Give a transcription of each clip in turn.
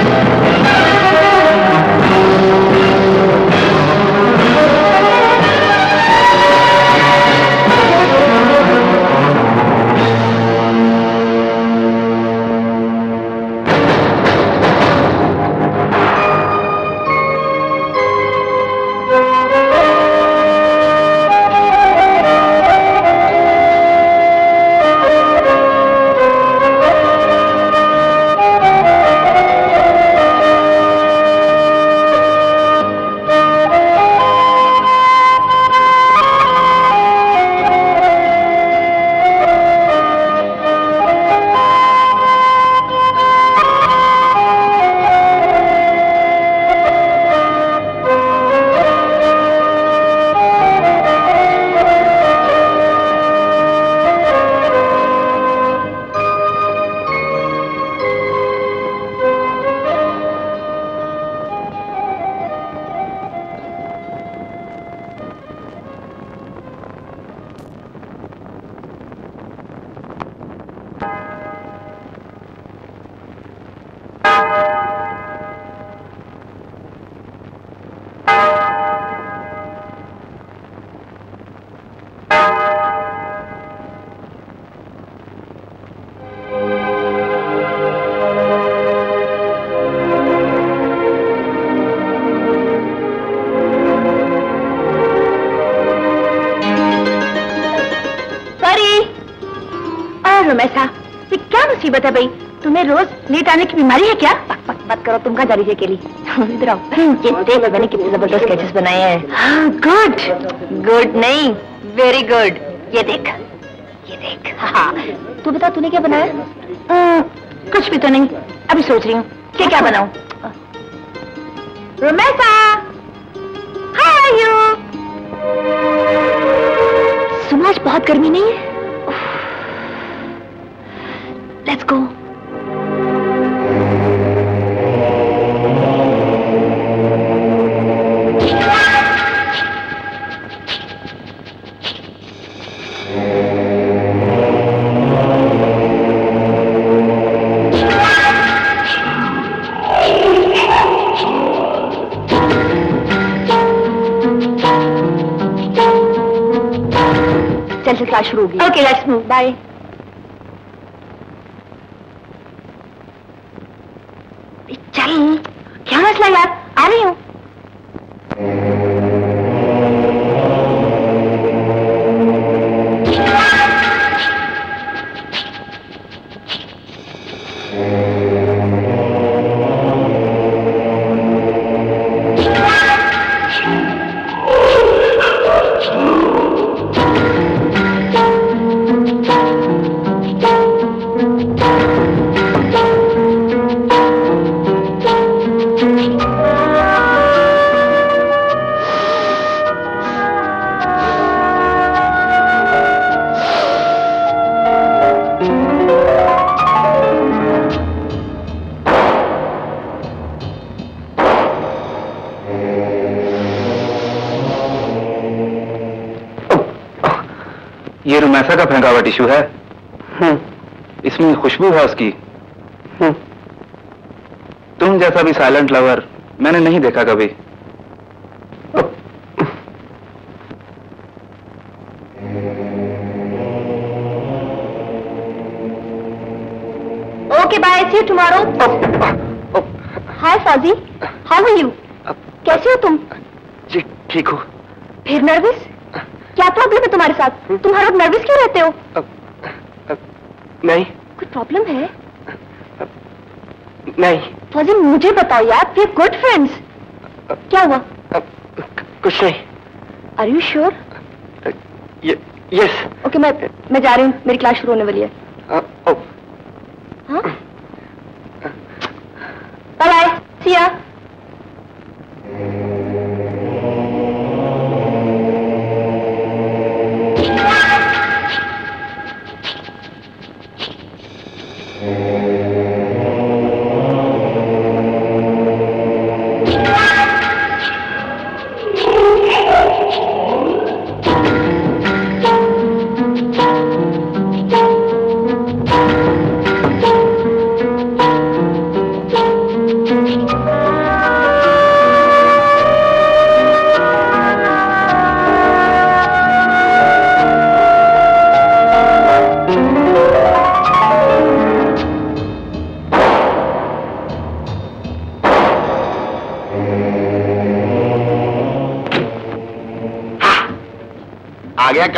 रमेशा मुसीबत है भाई। तुम्हें रोज लेट आने की बीमारी है क्या? पक पक मत करो तुम कहाँ जा रही थी अकेली? इधर आओ। ये देख मैंने कितने ज़बरदस्त स्केचेस बनाए हैं। गुड गुड नहीं वेरी गुड ये देख ये देख। हाँ तू बता तूने क्या बनाया? कुछ भी तो नहीं। अभी सोच रही हूँ। कि क्या बनाऊँ? रमेशा हाउ आर यू सुबह बहुत गर्मी नहीं? होगी ओके लेट्स मूव बाय का फेंका हुआ टिश्यू है। इसमें खुशबू है उसकी। तुम जैसा भी साइलेंट लवर मैंने नहीं देखा कभी। मुझे बताओ यार वी गुड फ्रेंड्स क्या हुआ? कुछ नहीं। Are you sure yes okay मैं मैं जा रही हूँ मेरी क्लास शुरू होने वाली हाँ।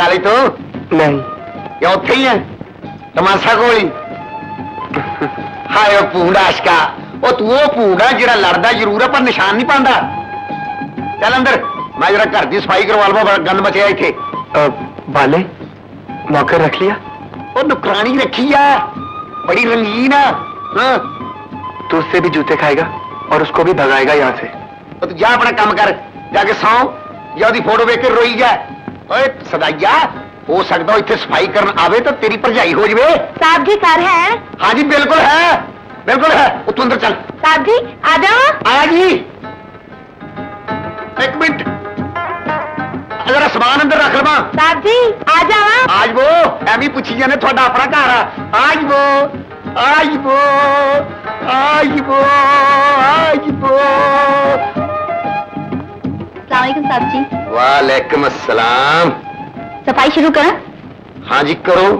ਗਿਆ ਕਾਲੀ ਤੋਂ नहीं ਜਾਂ ਉੱਥੇ ਹੀ ਹੈ ਤਮਾਸ਼ਾ ਕੋਲੀ ਹਾਏ ਉਹ ਪੂੰਡਾ ਅਸ਼ਕਾ ਉਹ ਤੂੰ ਉਹ ਪੂੰਡਾ ਜਿਹੜਾ ਲੜਦਾ ਜ਼ਰੂਰ ਹੈ ਪਰ ਨਿਸ਼ਾਨ ਨਹੀਂ ਪਾਉਂਦਾ ਚੱਲ ਅੰਦਰ ਮੈਂ ਜਰਾ ਘਰ ਦੀ ਸਫਾਈ ਕਰਵਾ ਲਵਾਂ ਬੜਾ ਗੰਦ ਮਚਿਆ ਇੱਥੇ अ, बाले मौका रख लिया ਉਹ ਨੁਕਰਾਨੀ ਰੱਖੀ ਆ ਬੜੀ ਰੰਗੀਨ ਆ ਹਾਂ तो उससे भी जूते खाएगा और उसको भी भगाएगा यहाँ से ਉਹ ਤੂੰ ਜਾ ਆਪਣਾ ਕੰਮ ਕਰ ਜਾ ਕੇ ਸੌਂ ਜਾਂ ਉਹਦੀ ਫੋਟੋ ਵੇਖ ਕੇ ਰੋਈ ਜਾ ਓਏ ਸਦਾਈਆ ਹੋ ਸਕਦਾ ਉਹ ਇੱਥੇ ਸਫਾਈ ਕਰਨ ਆਵੇ ਤਾਂ ਤੇਰੀ ਭਰਜਾਈ ਹੋ ਜਵੇ साहब जी कार है ਹਾਂਜੀ ਬਿਲਕੁਲ ਹੈ ਬਿਲਕੁਲ ਹੈ ਉਹ ਤੂੰ ਅੰਦਰ ਚੱਲ साहब जी आ जाओ ਆਇਆ ਜੀ ਇੱਕ ਮਿੰਟ ਜਰਾ ਸਮਾਨ ਅੰਦਰ ਰੱਖ ਲਵਾਂ साहब जी आ जाओ ਆਜ ਬੋ ਐਵੇਂ ਹੀ ਪੁੱਛੀ ਜਾਂਦੇ ਤੁਹਾਡਾ ਆਪਣਾ ਘਰ ਆ ਆਜ ਬੋ ਆਜ ਬੋ ਆਜ ਬੋ ਆਜ ਬੋ साहब जी वालेकुम अस्सलाम। सफ़ाई शुरू करा। हाँ जी करो।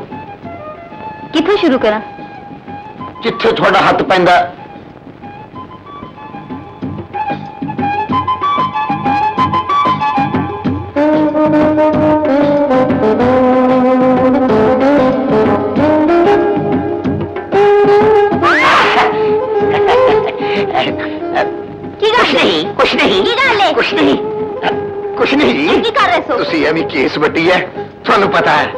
कितों शुरू करा? जिथे थोड़ा हाथ पैंदा। कुछ नहीं? कुछ नहीं। ਗੱਲ ਹੈ? ਕੁਛ ਨਹੀਂ ਕੁਛ ਨਹੀਂ की कर रहे सो ਤੁਸੀਂ ਐਵੇਂ ਕੇਸ ਵੱਟੀ ਹੈ ਤੁਹਾਨੂੰ ਪਤਾ ਹੈ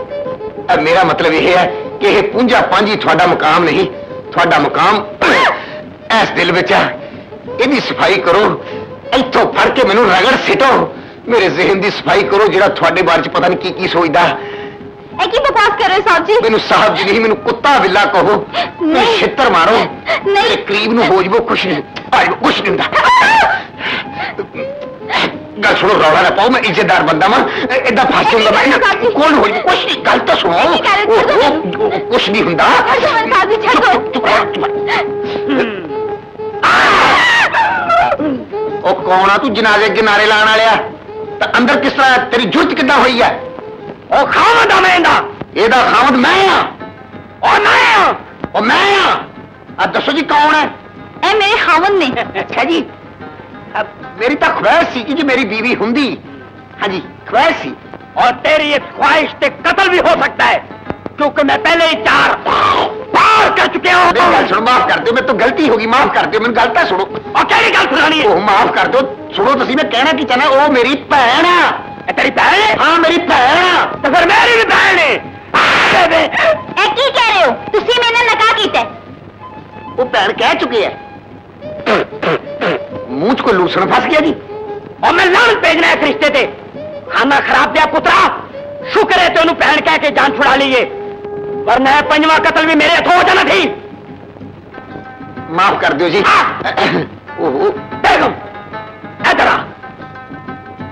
ਅਹ ਮੇਰਾ ਮਤਲਬ ਇਹ ਹੈ ਕਿ ਇਹ ਪੁੰਜਾ ਪਾਂਜੀ ਤੁਹਾਡਾ ਮੁਕਾਮ ਨਹੀਂ ਤੁਹਾਡਾ ਮੁਕਾਮ ਇਸ ਦਿਲ ਵਿੱਚ ਹੈ ਇਹਦੀ ਸਫਾਈ ਕਰੋ ਇੱਥੋਂ ਫੜ ਕੇ ਮੈਨੂੰ ਰਗੜ ਸਿੱਟੋ ਮੇਰੇ ਜ਼ਿਹਨ ਦੀ ਸਫਾਈ ਕਰੋ ਜਿਹੜਾ ਤੁਹਾਡੇ ਬਾਰੇ ਚ ਪਤਾ ਨਹੀਂ ਕੀ ਕੀ ਸੋਚਦਾ ए की बकवास कर रहे हो साहब जी ਮੈਨੂੰ ਸਾਹਿਬ ਜੀ ਨਹੀਂ ਮੈਨੂੰ ਕੁੱਤਾ ਬਿੱਲਾ ਕਹੋ ਨਹੀਂ। ਨਹੀਂ ਛਿੱਤਰ ਮਾਰੋ ਨਹੀਂ। ਮੇਰੇ ਕਰੀਬ ਨੂੰ ਹੋ ਜਵੋ ਕੁਛ ਨਹੀਂ ਆ ਜਾਵੋ, ਕੁਛ ਨਹੀਂ ਹੁੰਦਾ गल सुनो रौला ना पाओ मैं इज्जतदार बंदा वा एदा फांसी हुंदा मैं कौन होई? कुछ नहीं गल तो सुनो। कुछ नहीं हुंदा। ओ कौन आ तू जनाजे किनारे लाने वाला तो अंदर किस तरह तेरी जुर्त किदा हुई है ओ खावद आ मैं दा एदा खावद मैं आ। ओ मैं आ। ओ मैं आ। अब दसो जी कौन है ए मेरे खावद ने। अच्छा जी। मेरी तो ख्वाहिश सी कि जो मेरी बीवी होंगी हाँ जी ख्वाहिश सी और तेरी ये ख्वाहिश से कत्ल भी हो सकता है क्योंकि मैं पहले ही चार पार कर चुके हूँ। माफ़ कर दो मैं तो गलती होगी माफ़ कर दो मैंने गलता सुनो। और कहरी गल सुनानी है। माफ़ कर दो सुनो तो तुम मैं कहना की चाहना वो मेरी भैन है तेरी भैन है? हाँ मेरी भैन तो फिर मेरी भी भैन है। की कह रहे हो? तुसी मैंने नका किया वो भैन कह चुकी है। ਆ ਮੂੰਹ 'ਚ ਕੋਈ ਲੂਸਣ ਫਸ ਗਿਆ ਜੀ और मैं लान भेजना है इस रिश्ते से खाना खराब दिया पुत्रा शुक्र है तेन बहन कह के जान छुड़ा लीए वरना यह पंजवा कत्ल भी मेरे हथों हो जाना थी ਮਾਫ ਕਰ ਦਿਓ ਜੀ ਓਹੋ बेगम इधर आ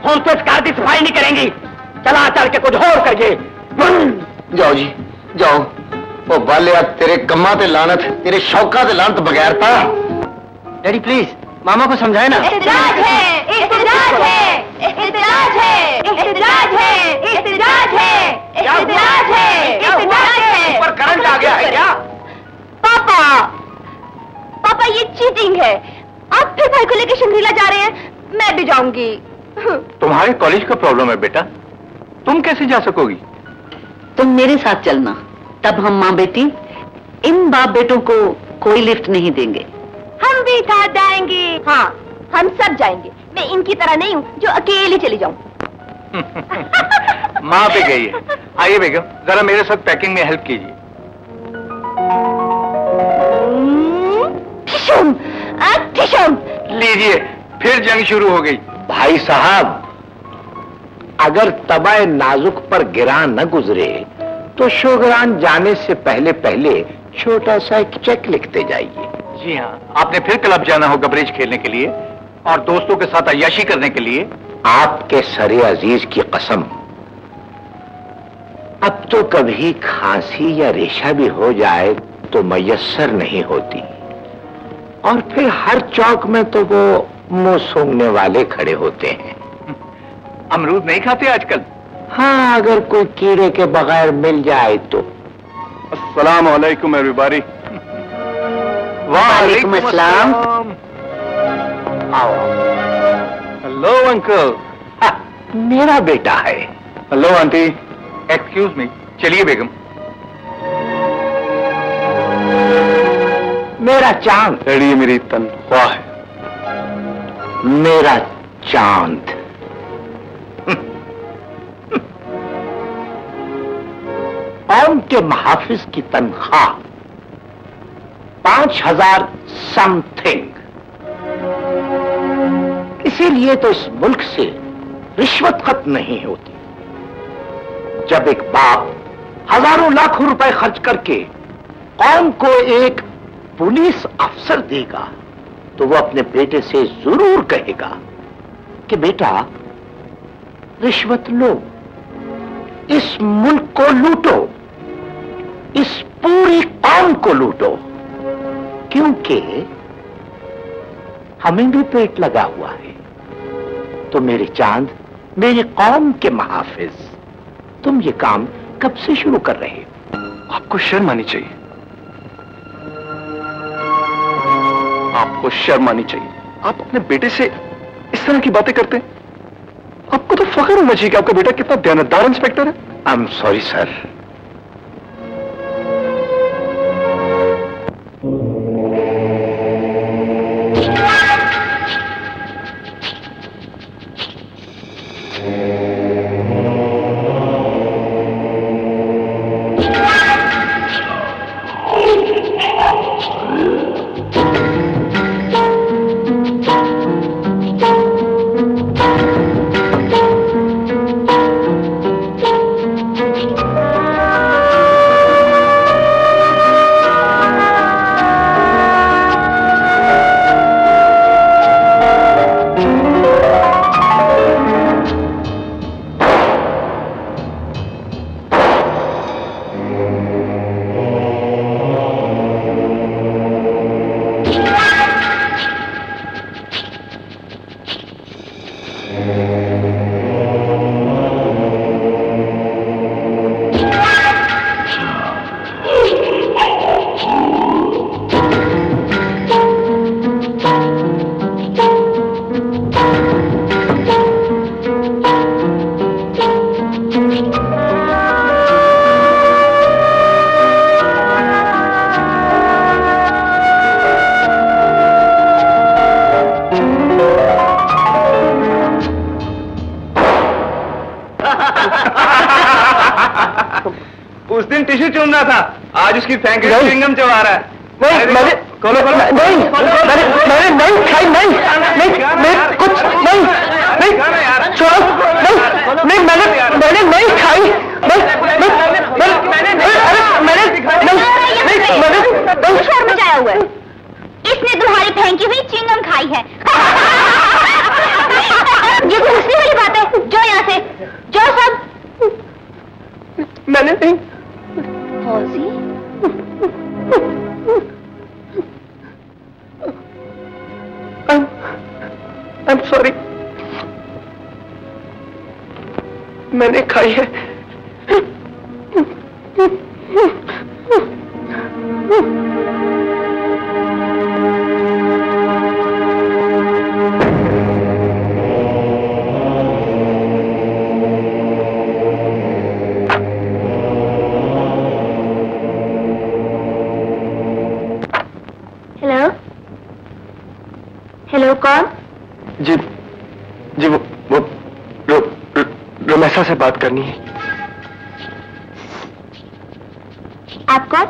हम तो इस कार की सफाई नहीं करेंगी चला चल के कुछ और करिए ਜਾਓ ਜੀ ਜਾਓ ਉਹ ਬਾਲਿਆ ਤੇਰੇ ਕੰਮਾਂ ਤੇ ਲਾਨਤ ਤੇਰੇ ਸ਼ੌਕਾਂ ਤੇ ਲਾਨਤ ਬਗੈਰ ਤਾਂ डैडी प्लीज मामा को समझाए ना? इस्तराज है इस्तराज है इस्तराज है इस्तराज है इस्तराज है इस्तराज है इस्तराज है। ऊपर करंट आ गया है क्या? पापा पापा ये चीटिंग है। आप फिर भाई को लेकर शंग्रीला जा रहे हैं मैं भी जाऊँगी। तुम्हारे कॉलेज का प्रॉब्लम है बेटा। तुम कैसे जा सकोगी? तुम मेरे साथ चलना तब हम माँ बेटी इन बाप बेटों को कोई लिफ्ट नहीं देंगे। हम भी साथ जाएँगे। हाँ हम सब जाएँगे। मैं इनकी तरह नहीं हूँ जो अकेली चली जाऊँ। माँ पे गई है। आइए बेगम जरा मेरे साथ पैकिंग में हेल्प कीजिए। ठिशुम लीजिए फिर जंग शुरू हो गई। भाई साहब अगर तबाय नाजुक पर गिरा न गुजरे तो शोगरान जाने से पहले पहले छोटा सा एक चेक लिखते जाइए। जी हाँ आपने फिर क्लब जाना होगा ब्रिज खेलने के लिए और दोस्तों के साथ अयाशी करने के लिए। आपके सरे अज़ीज़ की कसम अब तो कभी खांसी या रेशा भी हो जाए तो मैसर नहीं होती। और फिर हर चौक में तो वो मुँह सूंघने वाले खड़े होते हैं। अमरूद नहीं खाते आजकल? हाँ अगर कोई कीड़े के बगैर मिल जाए तो। अस्सलाम वालेकुम एवरीबॉडी। वालेकुम अस्सलाम। आओ। हेलो अंकल मेरा बेटा है। हेलो आंटी एक्सक्यूज मी चलिए बेगम। मेरा चाँद। रेडी मेरी तनख्वाह है मेरा चाँद। कौम के महाफिज की तनख्वाह। पाँच हज़ार समथिंग इसीलिए तो इस मुल्क से रिश्वत खत्म नहीं होती। जब एक बाप हज़ारों लाखों रुपए खर्च करके कौम को एक पुलिस अफसर देगा तो वो अपने बेटे से ज़रूर कहेगा कि, बेटा, रिश्वत लो। इस मुल्क को लूटो। इस पूरी कौम को लूटो। क्योंकि हमें भी पेट लगा हुआ है तो मेरे चाँद मेरे कौम के महाफिज तुम ये काम कब से शुरू कर रहे हो? आपको शर्म आनी चाहिए। आपको शर्म आनी चाहिए। आप अपने बेटे से इस तरह की बातें करते हैं। आपको तो फख्र होना चाहिए कि आपका बेटा कितना दयानतदार इंस्पेक्टर है। आई एम सॉरी सर बात करनी है। आप कौन?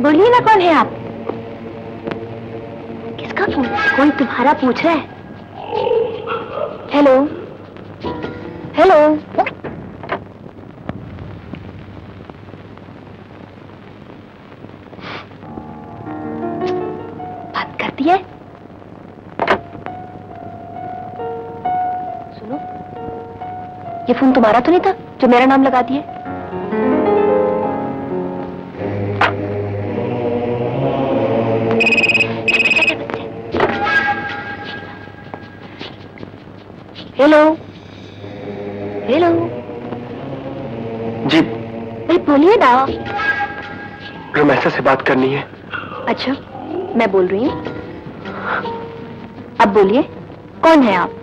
बोलिए ना कौन है आप? किसका फ़ोन? कोई तुम्हारा पूछ रहा है? तुम्हारा तो नहीं था जो मेरा नाम लगा दिए? हेलो हेलो जी। भाई बोलिए ना। रोमेसा से बात करनी है। अच्छा मैं बोल रही हूँ। अब बोलिए कौन है आप?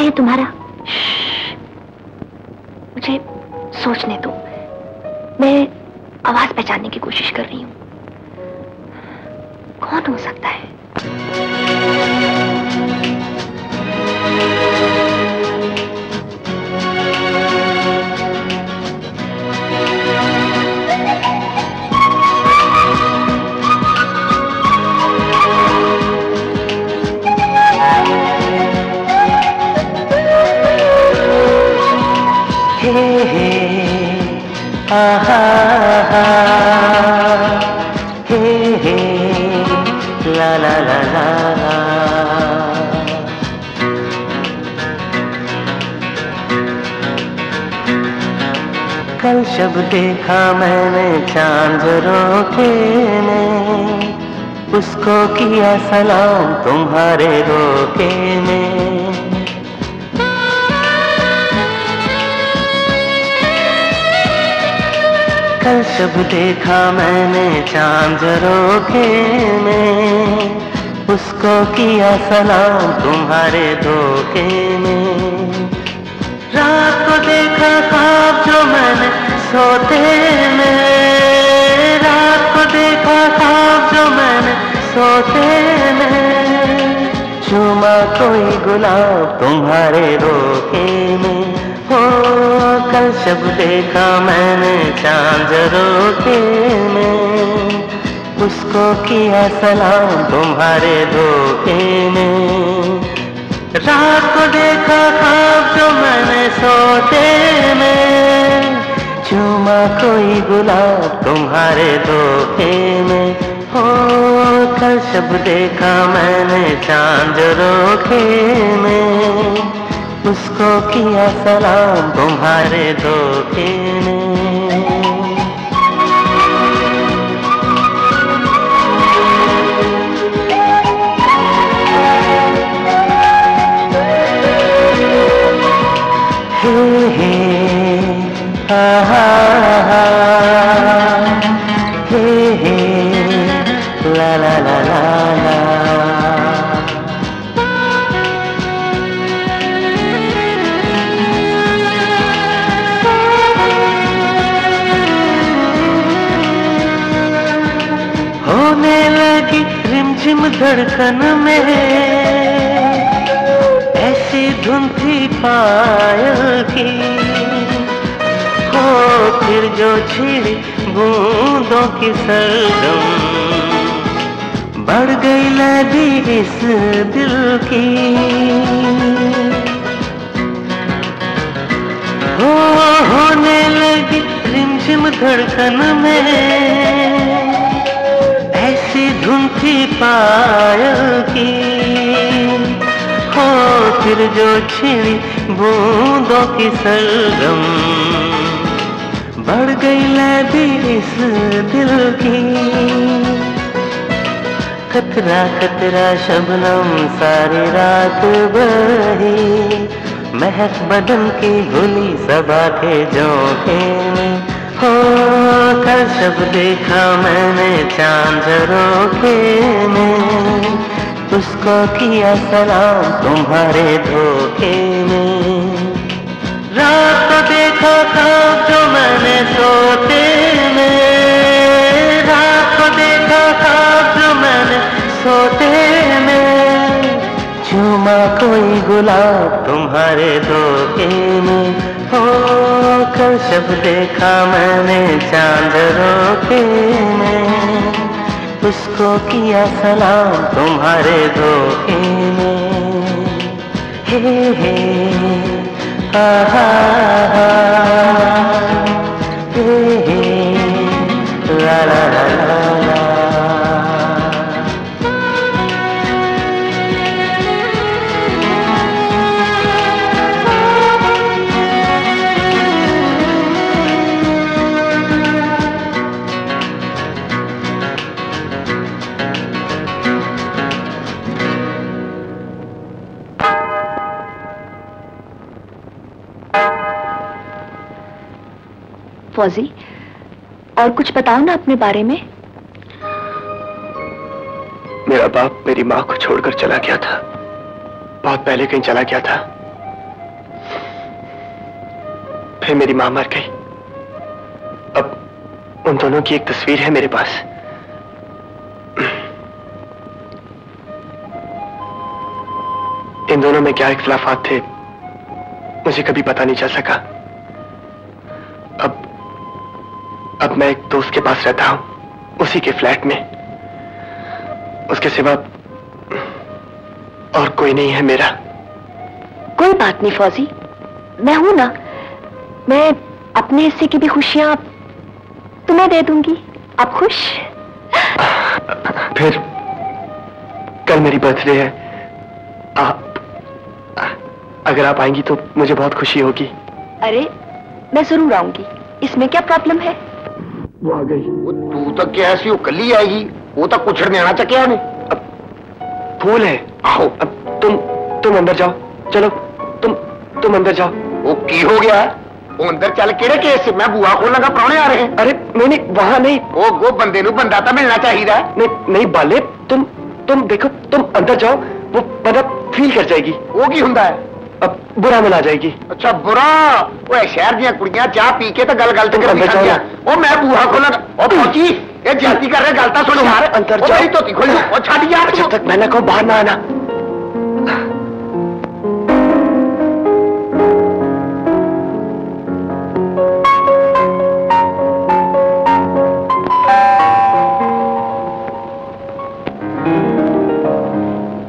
मेरा तुम्हारा? कल शब देखा मैंने चाँद रोके ने उसको किया सलाम तुम्हारे रोके में। कल शब देखा मैंने चाँद रोके में। उसको किया सलाम तुम्हारे धोखे में। रात को देखा ख्वाब जो मैंने सोते में। रात को देखा ख्वाब जो मैंने सोते में। चुमा कोई गुलाब तुम्हारे रोके में। हो कल शब देखा मैंने चाँद रोके में। उसको किया सलाम तुम्हारे धोखे ने। रात को देखा ख्वाब जो मैंने सोते में। चुमा कोई गुलाब तुम्हारे धोखे में। हो, कल शब देखा मैंने चाँद रोखे में। उसको किया सलाम तुम्हारे धोखे में रिमझिम धड़कन में ऐसी धुन थी पायल की। हो फिर जो छिड़ी बूंदों की सरगम, बढ़ गई लदी इस दिल की। हो, होने लगी रिमझिम धड़कन में ऐसी धुन थी पायल की हो फिर जो छिड़ी बूंदों की सरगम। बढ़ गई लदी इस दिल की। कतरा कतरा शबनम सारी रात बही। महक बदन की भूली सबा थे जो में हो शब देखा मैंने चाँद रोके में। उसको किया सलाम तुम्हारे धोखे में। रात को देखा ख्वाब जो मैंने सोते में। रात को देखा ख्वाब जो मैंने सोते में। चुमा कोई गुलाब तुम्हारे धोखे में। कल शब देखा मैंने चाँद रोके में, उसको किया सलाम तुम्हारे धोखे ने हे हे, हा। हा हा, ला ला ला और कुछ बताओ ना अपने बारे में। मेरा बाप मेरी माँ को छोड़कर चला गया था। बहुत पहले कहीं चला गया था। फिर मेरी माँ मर गई। अब उन दोनों की एक तस्वीर है मेरे पास। इन दोनों में क्या इख्तलाफात थे, मुझे कभी पता नहीं चल सका। अब मैं एक दोस्त के पास रहता हूँ उसी के फ्लैट में। उसके सिवा और कोई नहीं है मेरा। कोई बात नहीं फौजी। मैं हूँ ना मैं अपने हिस्से की भी खुशियाँ तुम्हें दे दूँगी। आप खुश? फिर कल मेरी बर्थडे है। आप अगर आप आएँगी तो मुझे बहुत खुशी होगी। अरे मैं ज़रूर आऊँगी। इसमें क्या प्रॉब्लम है? वो आ गई। वो तू तो क्या सी वो कली आएगी? वो तो कुछड़ में आना चाहिए ने अब फूल है। आओ। अब तुम तुम अंदर जाओ। चलो तुम तुम अंदर जाओ। वो की हो गया? वो अंदर चल केड़े केस मैं बुआ खोल लगा प्राणे आ रहे हैं। अरे नहीं नहीं वहाँ नहीं। वो वो बंदे नु बंदा तो मिलना चाहिए नहीं नहीं बाले तुम तुम देखो तुम अंदर जाओ। वो बंदा फील कर जाएगी। वो की हुंदा है? बुरा मिला जाएगी। अच्छा बुरा? वो शहर दिया कुड़िया चाह पी के तो गल गलत तो कर ओ मैं बूहा खोला तो- ओ पहुँची ये जाती कर रहे गलता सुन। यार अंतर जाओ। तो खोल। ओ छाड़ यार जब तक मैंने को बाहर ना आना।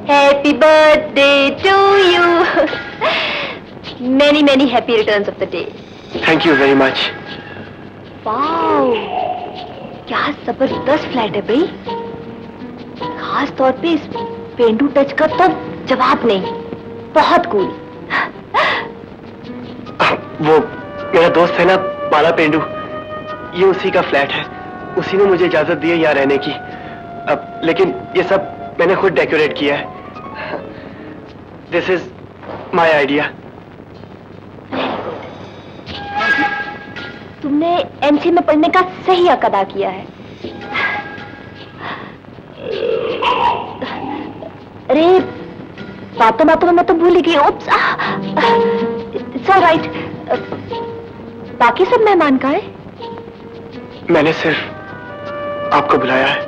Happy birthday to many, many happy returns of the day. Thank you very much wow क्या ज़बरदस्त फ्लैट है भाई. खास तौर पे इस पेंडू टच का तो जवाब नहीं. बहुत कूल वो मेरा दोस्त है ना बाला पेंडू. ये उसी का फ्लैट है. उसी ने मुझे इजाज़त दी है यहाँ रहने की. अब लेकिन ये सब मैंने खुद डेकोरेट किया है. दिस इज़ माय आइडिया तुमने एमसी में पढ़ने का सही हक अदा किया है। अरे बातों बातों में मैं तो भूल गई। ओप्स राइट बाकी सब मेहमान का है? मैंने सिर्फ़ आपको बुलाया है।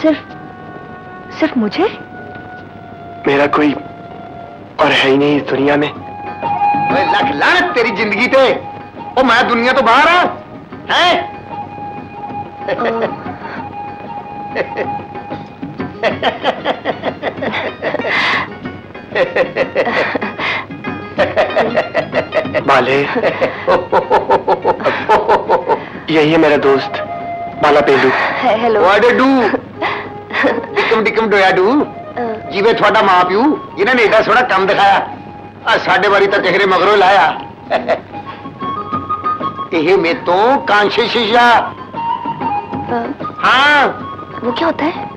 सिर्फ़ सिर्फ़ मुझे? मेरा कोई और है ही नहीं इस दुनिया में। लख लानत तेरी ज़िंदगी पे। ओ मैं दुनिया तो बाहर हूँ। है? बाले यही है मेरा दोस्त बाला पेलू। हेलो। व्हाट डू डिकम डिकम डोया डू। जिवे थोड़ा माँ प्यू इन्होंने एडा सोना कम दिखाया। साढ़े बारी तक चेहरे मगरों लाया। ये मैं तो कांशी शीशा हाँ। वो क्या होता है?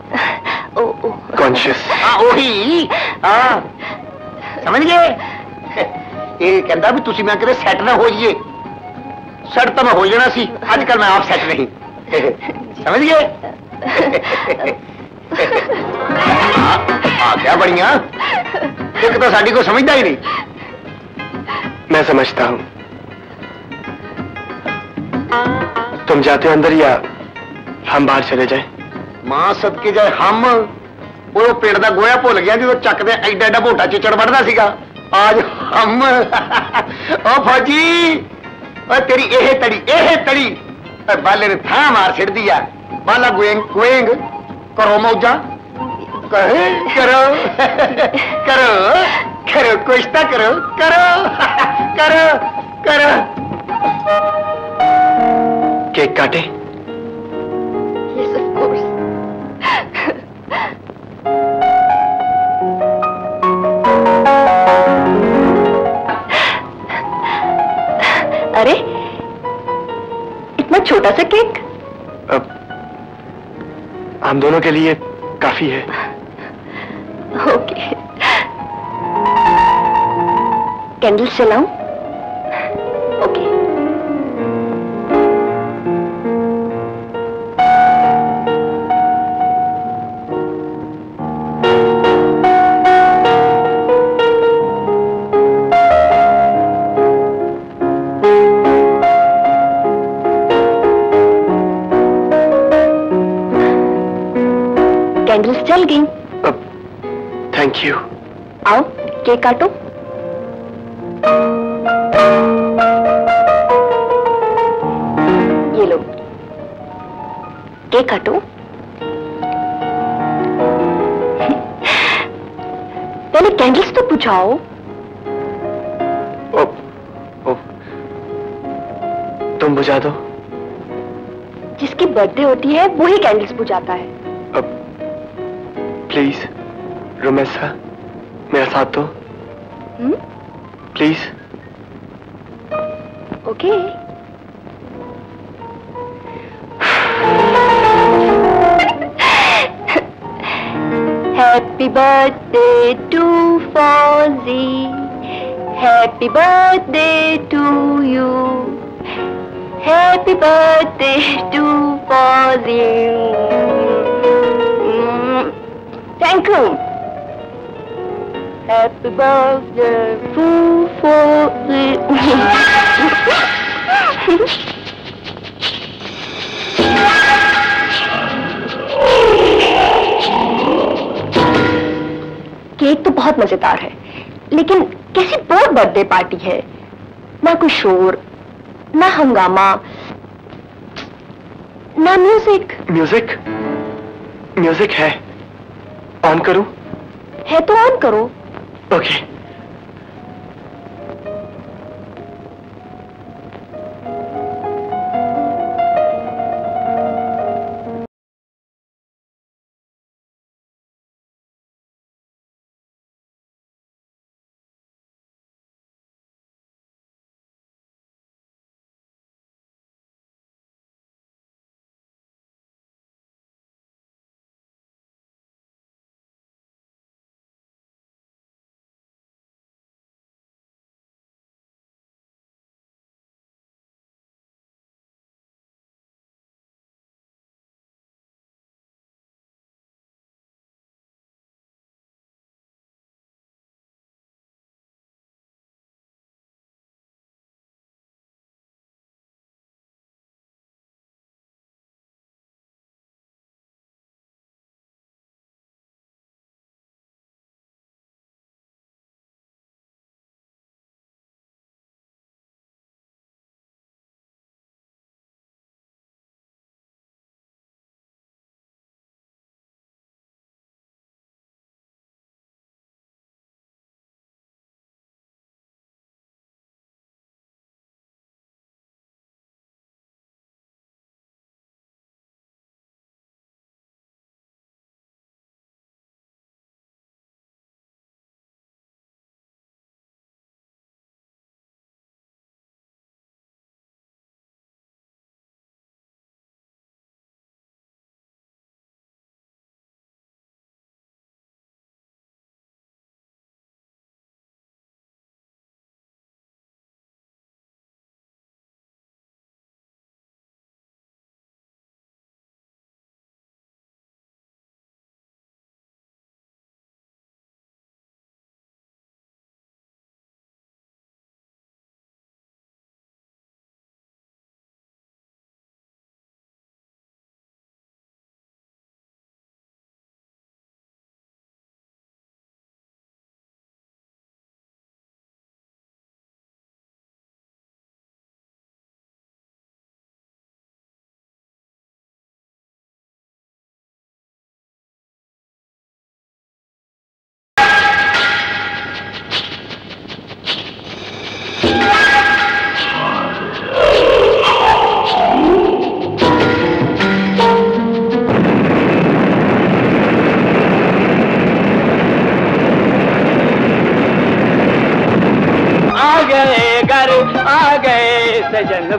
कॉन्शियस वही हाँ, हाँ। समझ गए? ये कहता भी तुसी मैं करे सेट ना हो होइए सेट तो मैं हो जाना सी। आजकल मैं आप सेट नहीं। समझ गए? हाँ, आ गया बढ़िया। एक तो साड़ी को समझता ही नहीं। मैं समझता हूँ। तुम जाते हो अंदर या हम बाहर चले जाएं? ਮਾਂ ਸਦਕੇ ਜਾਏ ਹਮ ਉਹ ਪਿੰਡ ਦਾ ਗੋਇਆ ਭੁੱਲ ਗਿਆ ਜਦੋਂ ਚੱਕਦੇ ਐਡਾ ਐਡਾ ਮੋਟਾ ਚਿਚੜ ਵੜਦਾ ਸੀਗਾ ਆਜ ਹਮ ਉਹ ਫੌਜੀ ਓ ਤੇਰੀ ਇਹ ਤੜੀ ਇਹ ਤੜੀ ਓਏ ਬਾਲੇ ਨੇ ਥਾਂ ਮਾਰ ਛੱਡਦੀ ਆ ਬਾਲਾ ਗੁਇੰਗ ਗੁਇੰਗ ਕਰੋ ਮੌਜਾਂ ਕਹੇ ਕਰੋ ਕਰੋ ਕਰੋ ਕੁਛ ਤਾਂ ਕਰੋ ਕਰੋ ਕਰੋ ਕਰੋ केक काटे yes, of course. अरे इतना छोटा सा केक अब हम दोनों के लिए काफ़ी है। ओके कैंडल जलाऊं? ओके केक काटो। ये लो। केक काटो। पहले कैंडल्स तो बुझाओ। तुम बुझा दो। जिसकी बर्थडे होती है वो ही कैंडल्स बुझाता है। अब प्लीज़ रोमेसा मेरा साथ दो हम्म? Please okay Happy birthday to Fozzie. Happy birthday to you. Happy birthday to Fozzie. Mm, Thank you. Happy birthday to Fozzie. Cake तो बहुत मज़ेदार है लेकिन कैसी बोर बर्थडे पार्टी है। ना कोई शोर ना हंगामा ना म्यूज़िक म्यूज़िक म्यूज़िक है। ऑन करो? है तो ऑन करो। ओके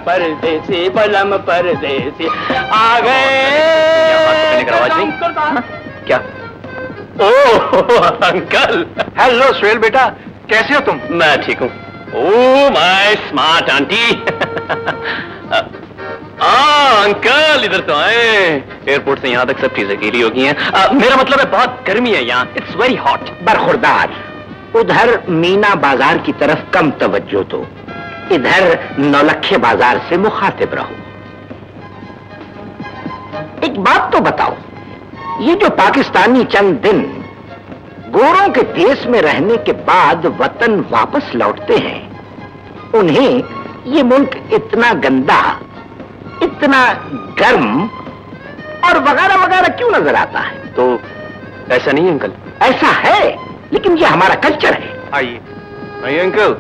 परदेसी बलम परदेसी। आ गए। क्या ओ अंकल। हेलो सुहेल बेटा कैसे हो तुम? मैं ठीक हूँ। Oh my smart aunty. हाँ अंकल इधर तो आए। एयरपोर्ट से यहाँ तक सब चीज़ें गीली हो गई हैं। मेरा मतलब है बहुत गर्मी है यहाँ। इट्स वेरी हॉट बरखुरदार। उधर मीना बाज़ार की तरफ़ कम तवज्जो दो। इधर नौलखे बाज़ार से मुखातिब रहो। एक बात तो बताओ ये जो पाकिस्तानी चंद दिन गोरों के देश में रहने के बाद वतन वापस लौटते हैं उन्हें ये मुल्क इतना गंदा इतना गर्म और वगैरह वगैरह क्यों नज़र आता है? तो ऐसा नहीं अंकल। ऐसा है लेकिन ये हमारा कल्चर है। आइए। आइए अंकल।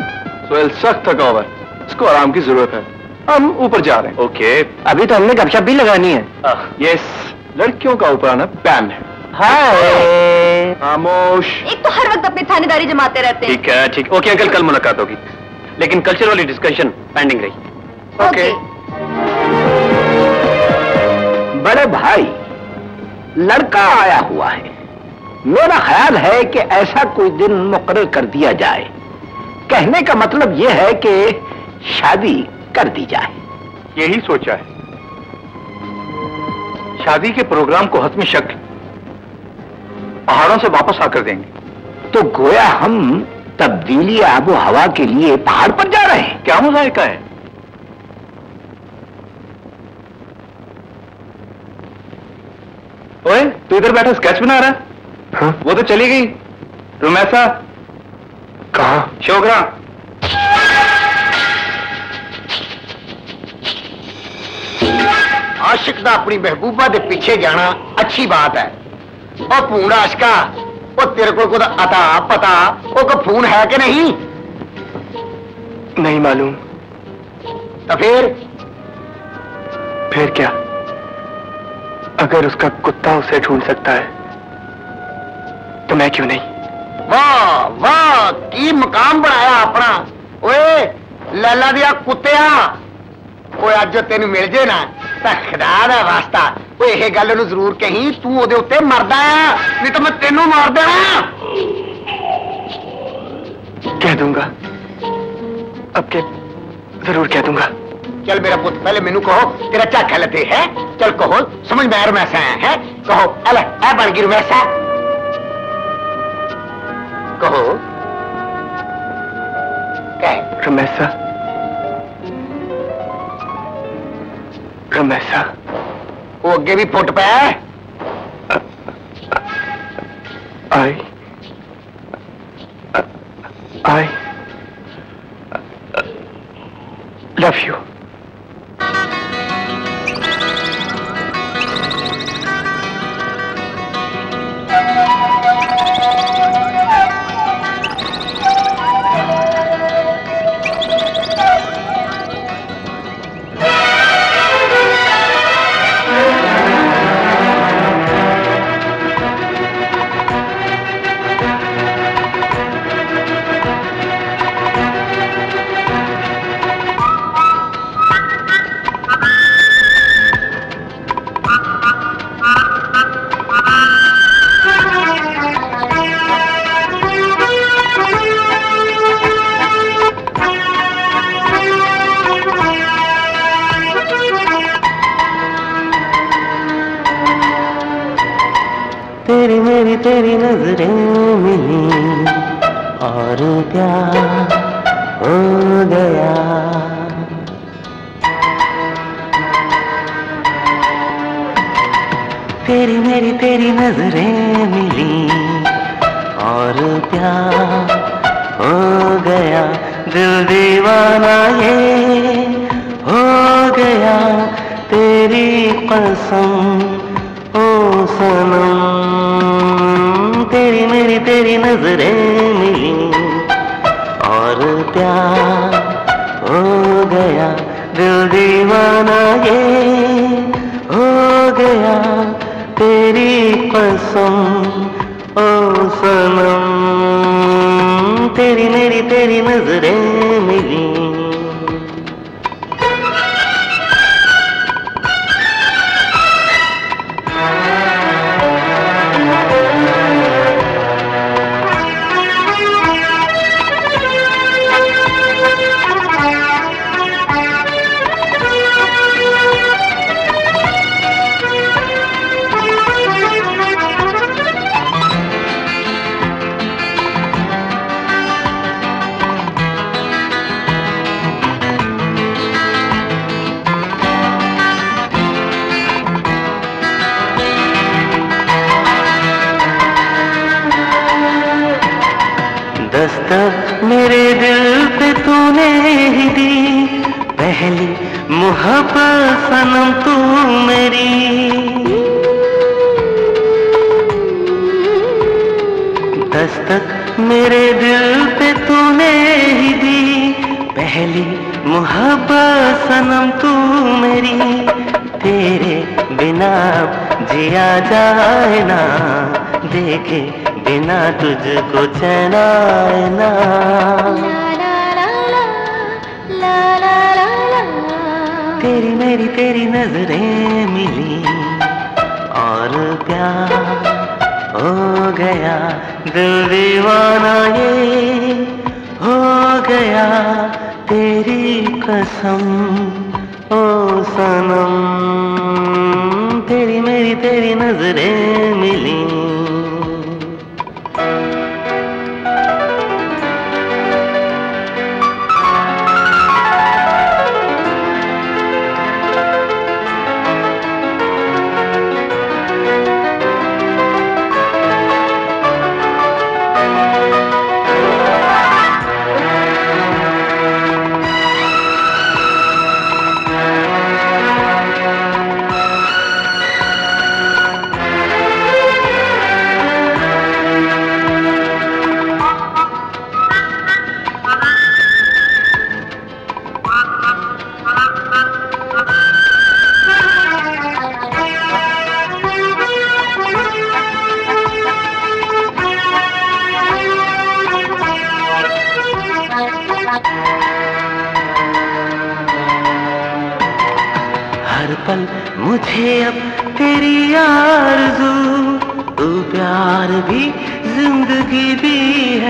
सोहेल सख्त थका हुआ है इसको आराम की ज़रूरत है। हम ऊपर जा रहे हैं। ओके अभी तो हमने गपशप भी लगानी है। यस लड़कियों का ऊपर आना बैन है। खामोश। एक तो हर वक्त अपनी थानेदारी जमाते रहते हैं। ठीक है ठीक। ओके अंकल कल मुलाकात होगी। लेकिन कल्चर वाली डिस्कशन पेंडिंग रही। ओके बड़े भाई लड़का आया हुआ है। मेरा ख्याल है कि ऐसा कोई दिन मुकर्र कर दिया जाए। कहने का मतलब यह है कि शादी कर दी जाए। यही सोचा है। शादी के प्रोग्राम को हतमी शक पहाड़ों से वापस आकर देंगे। तो गोया हम तब्दीली आबो हवा के लिए पहाड़ पर जा रहे हैं। क्या मुजायका है? ओए तू इधर बैठा स्केच बना रहा है? हाँ? वो तो चली गई। रुमैसा कहा? शोकरा। आशिक का अपनी महबूबा के पीछे जाना अच्छी बात है। और पूरा आशका और तेरे को कोई अता पता वो को फ़ोन है कि नहीं? नहीं मालूम। तो फिर? फिर क्या? अगर उसका कुत्ता उसे ढूंढ सकता है तो मैं क्यों नहीं? ਵਾਹ ਵਾਹ ਕੀ ਮਕਾਮ ਬਣਾਇਆ ਆਪਣਾ ਓਏ ਲੈਲਾ ਦਿਆ ਕੁੱਤਿਆ ਓਏ ਅੱਜ ਤੈਨੂੰ ਮਿਲ ਜੇ ਨਾ ਤਾਂ ਖੁਦਾ ਦਾ ਵਾਸਤਾ ਓਏ ਇਹ ਗੱਲ ਨੂੰ ਜ਼ਰੂਰ ਕਹੀਂ ਤੂੰ ਉਹਦੇ ਉੱਤੇ ਮਰਦਾ ਆ ਨਹੀਂ ਤਾਂ ਮੈਂ ਤੈਨੂੰ ਮਾਰ ਦੇਣਾ कह दूंगा अब के जरूर कह दूंगा चल मेरा पुत्र पहले मेनू कहो तेरा क्या गलत है चल कहो समझ में आ रमैसा है, है कहो अले ए बन गई रमैसा कहो। कह। रमेसा रमेसा वो अगे भी फुट पे आई। आई। लव यू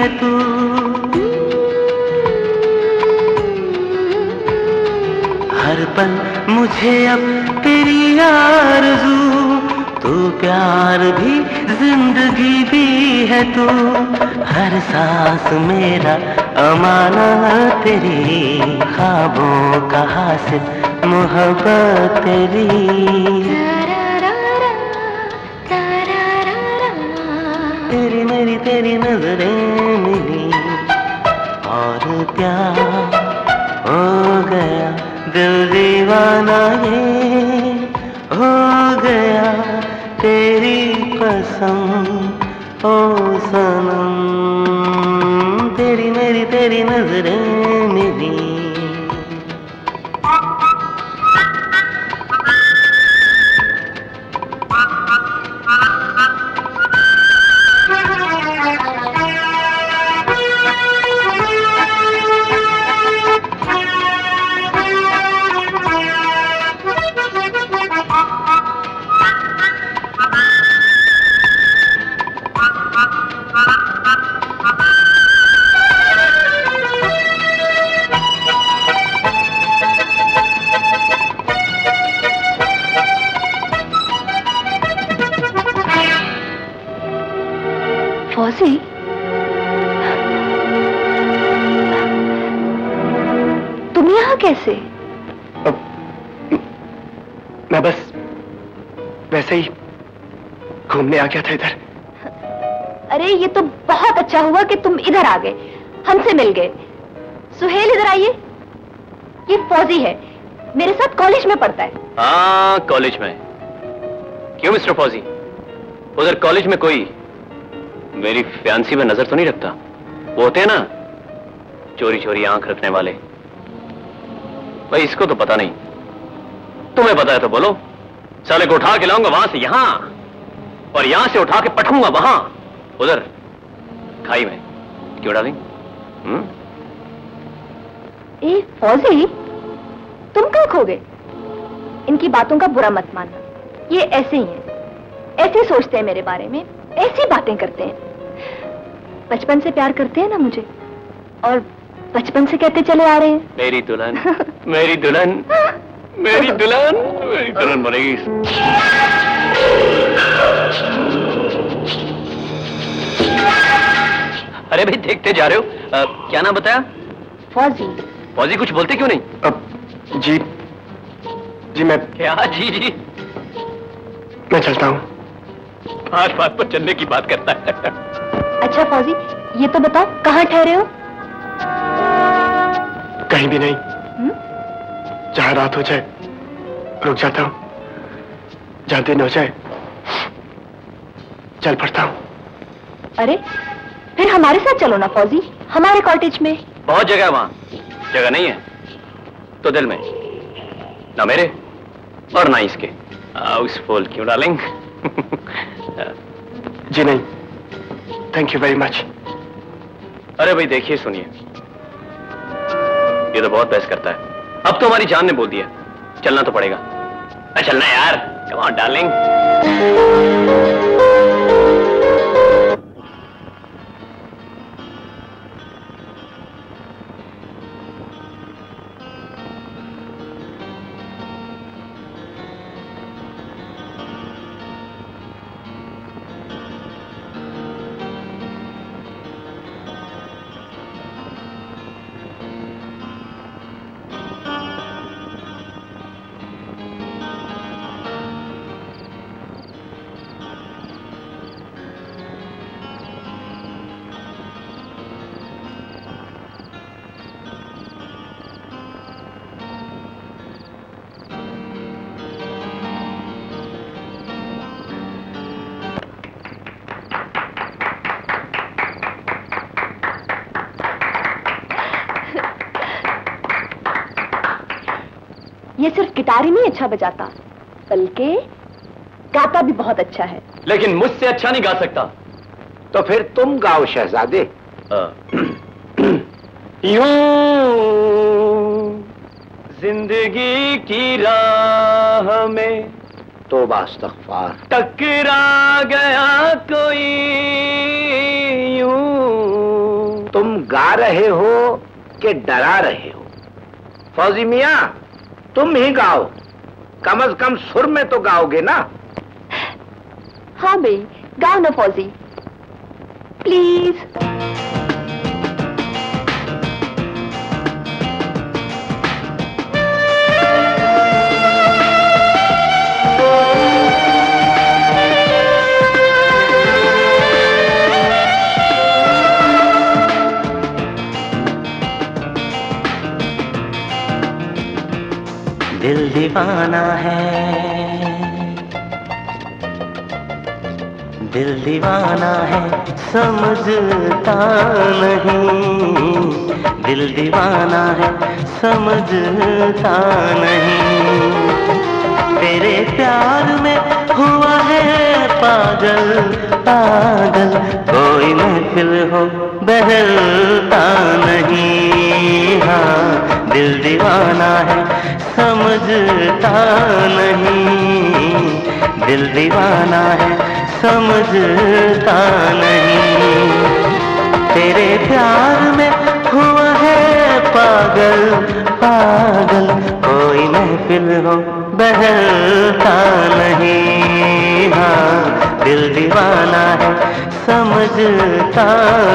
तू। हर पल मुझे अब तेरी आरज़ू, तू प्यार भी ज़िंदगी भी है तू। हर सांस मेरा अमाना तेरी, ख्वाबों का हासिल मोहब्बत तेरी। तेरी नज़रें मिली। और प्यार हो गया, दिल दीवाना ये हो गया। तेरी कसम ओ सनम। तेरी मेरी, तेरी नज़रें मिल गए। सुहेल, इधर आइए। ये फौजी है। मेरे साथ कॉलेज में पढ़ता है। हाँ कॉलेज में। क्यों, मिस्टर फौजी? उधर कॉलेज में कोई मेरी फैंसी में नज़र तो नहीं रखता? वो होते हैं ना चोरी चोरी आँख रखने वाले। भाई, इसको तो पता नहीं। तुम्हें पता है तो बोलो। साले को उठा के लाऊँगा वहाँ से यहाँ, और यहाँ से उठा के पठाऊँगा वहाँ। उधर, खाई में। क्यों डालेंगे? ए, फौजी, तुम कहाँ खो गए इनकी बातों का बुरा मत मानना। ये ऐसे ही हैं। ऐसे सोचते हैं मेरे बारे में। ऐसी बातें करते हैं। बचपन से प्यार करते हैं ना मुझे? और बचपन से कहते चले आ रहे हैं। मेरी दुल्हन मेरी दुल्हन मेरी दुल्हन मेरी दुल्हन बनेगी। अरे भाई, देखते जा रहे हो। अ, क्या नाम बताया? फौजी। फौजी कुछ बोलते क्यों नहीं? अब जी। जी मैं क्या? जी जी। मैं चलता हूँ। बात बात पर चलने की बात करता है। अच्छा फौजी ये तो बताओ कहाँ ठहरे हो? कहीं भी नहीं। हम्म? जहाँ रात हो जाए रुक जाता हूँ। जहाँ दिन हो जाए चल पड़ता हूँ। अरे फिर हमारे साथ चलो ना फौजी। हमारे कॉटेज में। बहुत जगह है वहाँ। जगह नहीं है। तो दिल में। ना मेरे और ना इसके। हाउसफुल क्यों डालेंग जी नहीं। थैंक यू वेरी मच अरे भाई, देखिए, सुनिए। ये तो बहुत बहस करता है। अब तो हमारी जान ने बोल दिया। चलना तो पड़ेगा। चलना यार। कम ऑन ही नहीं अच्छा बजाता। बल्कि गाता भी बहुत अच्छा है। लेकिन मुझसे अच्छा नहीं गा सकता। तो फिर तुम गाओ शहजादे। यूँ ज़िंदगी की राह में तोबा इस्तगफार टकरा गया कोई यूँ। तुम गा रहे हो कि डरा रहे हो? फौजी मियाँ तुम ही गाओ। कम अज कम सुर में तो गाओगे ना। हाँ भाई गाओ ना, फौजी। प्लीज़। दीवाना है। दिल दीवाना है, समझता नहीं। दिल दीवाना है, समझता नहीं। तेरे प्यार में हुआ है पागल पागल। कोई महफिल हो, बहलता नहीं। हाँ दिल दीवाना है, समझता नहीं। दिल दीवाना है, समझता नहीं। तेरे प्यार में हुआ है पागल पागल। कोई महफिल हो, बहलता नहीं। हाँ दिल दीवाना है, समझता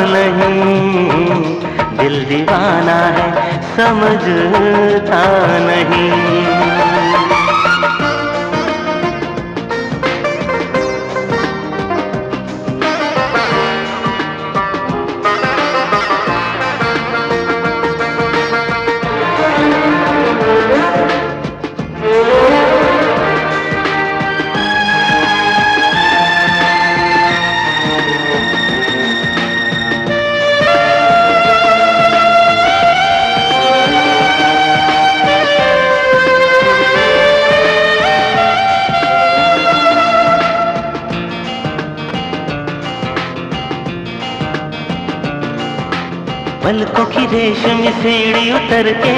नहीं। दिल दीवाना है समझता नहीं। पलकों की रेशम सीढ़ी उतर के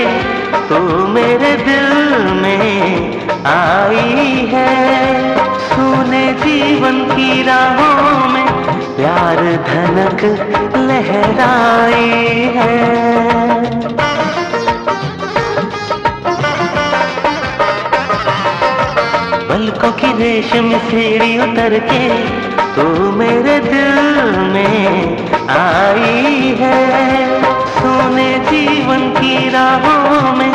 तू मेरे दिल में आई है। सोने जीवन की राहों में प्यार धनक लहराई है। पलकों की रेशम सीढ़ी उतर के तू मेरे दिल में आई है। सोने जीवन की राहों में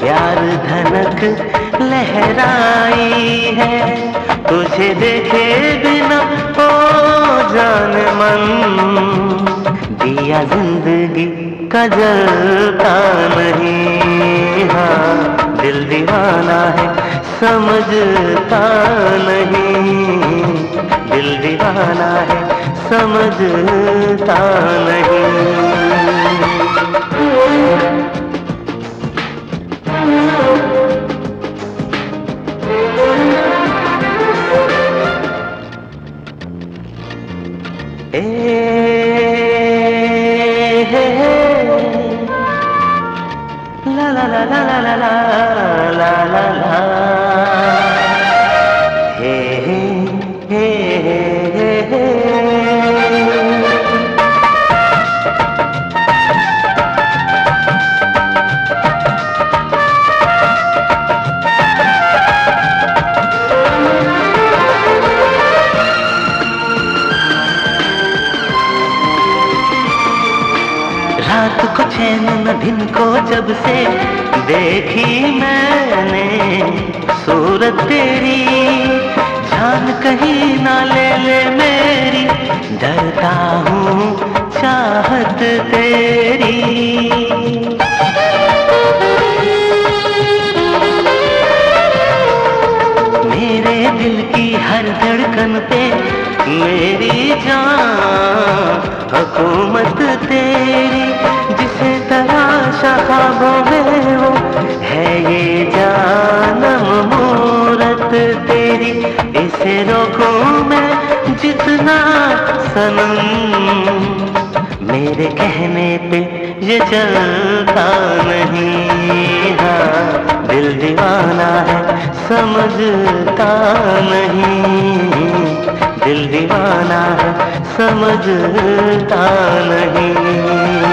प्यार धनक लहराई है। तुझे देखे बिना ओ जान मन। दिया ज़िंदगी का जलता नहीं हाँ। दिल दीवाना है, समझता नहीं। दिल दीवाना है, समझता नहीं। जब से देखी मैंने सूरत तेरी। जान कहीं ना ले ले मेरी, डरता हूँ चाहत तेरी। मेरे दिल की हर धड़कन पे मेरी जान, हुकूमत तेरी। ख्वाबों में वो है ये जानम मूरत तेरी इसे रोकूं मैं जितना सनम। मेरे कहने पे ये चलता नहीं हाँ। दिल दीवाना है, समझता नहीं। दिल दीवाना है, समझता नहीं।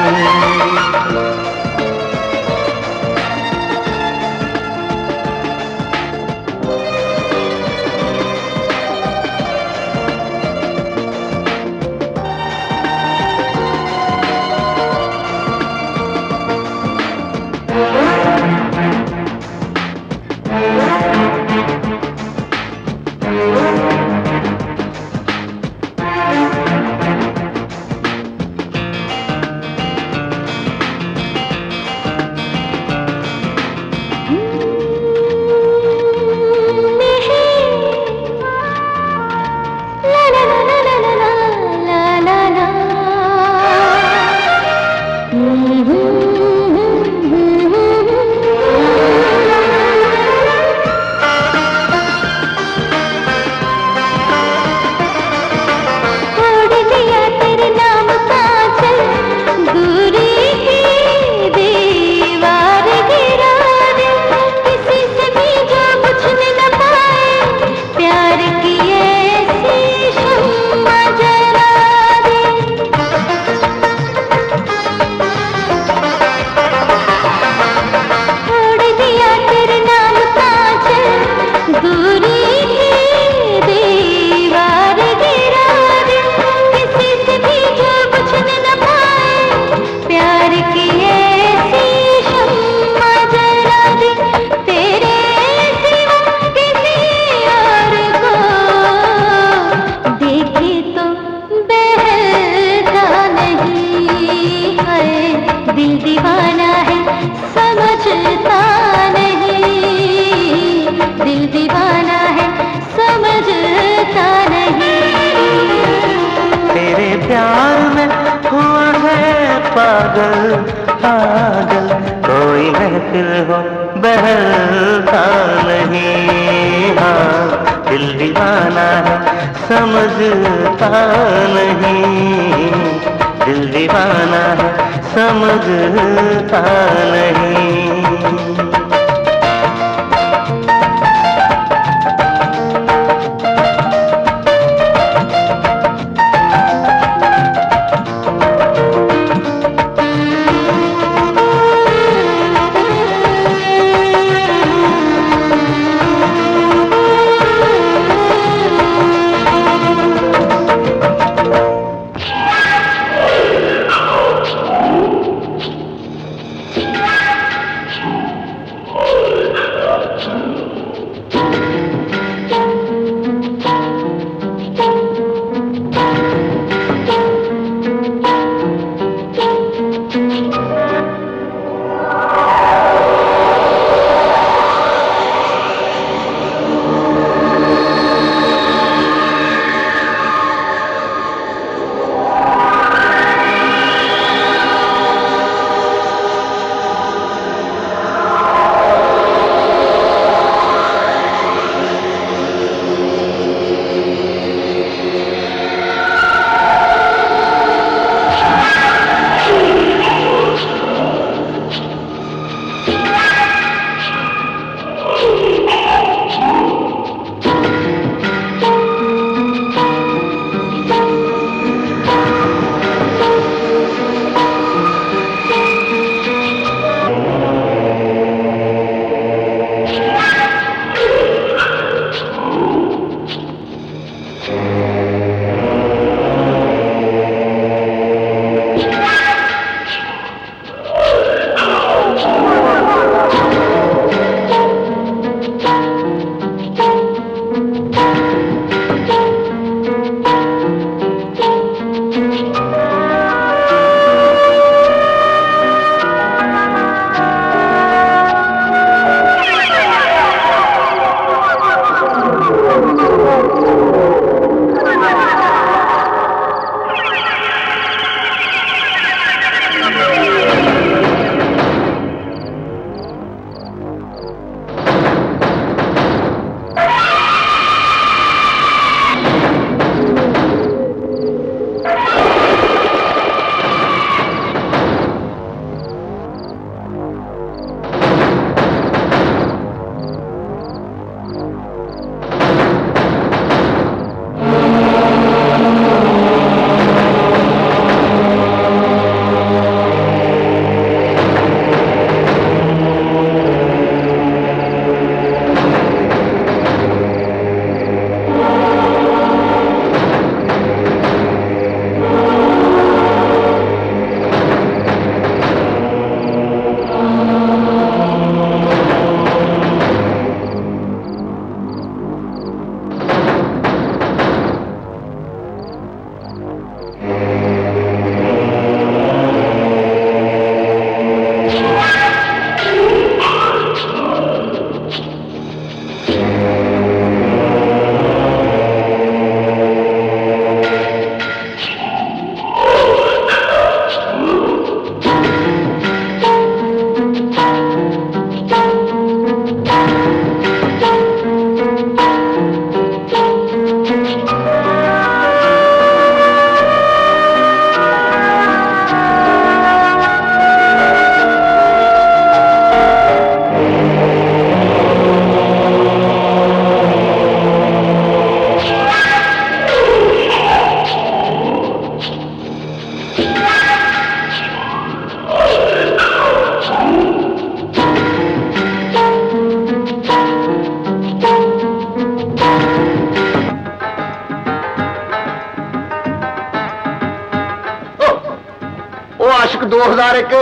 मुबारक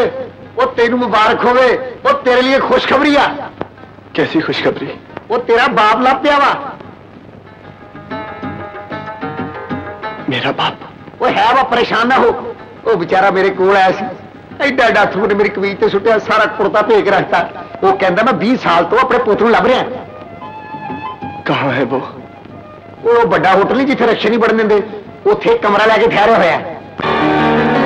वो तेन मुबारक होवे वो तेरे लिए खुशखबरी आ। कैसी खुशखबरी? वो तेरा बाप लाभ पिया वा मेरा बाप। वो है वा परेशान ना हो। वो बेचारा मेरे को आया एडा एडा अथरू ने मेरी कमीज से सुटिया सारा कुर्ता भेज रखता। वो कहता मैं भी साल तो अपने पुत्र लभ रहा कहा है वो? वो बड़ा होटल ही जिथे रक्षे नहीं बढ़ने देंगे उथे कमरा लैके ठहरे होया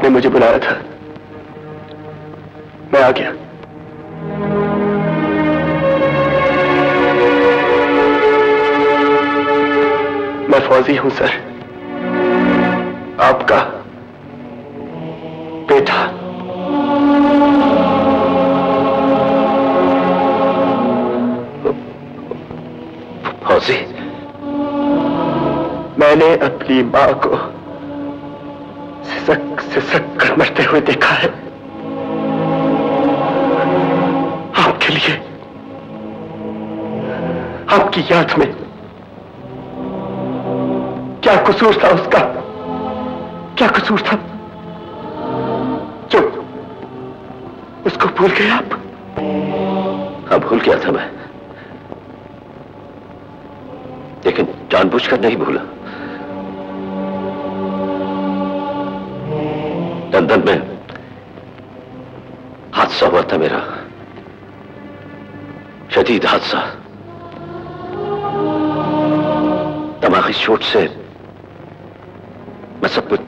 आपने मुझे बुलाया था। मैं आ गया। मैं फौजी हूँ, सर। आपका बेटा। फौजी, मैंने अपनी माँ को सिसक सिसक मरते हुए देखा है। आपके लिए। आपकी याद में। क्या कसूर था उसका? क्या कसूर था? जो उसको भूल गए आप? हाँ भूल गया था मैं। लेकिन जानबूझकर नहीं भूला। लंदन में। हादसा हुआ था मेरा। शदीद हादसा। दिमागी चोट से मैं सब कुछ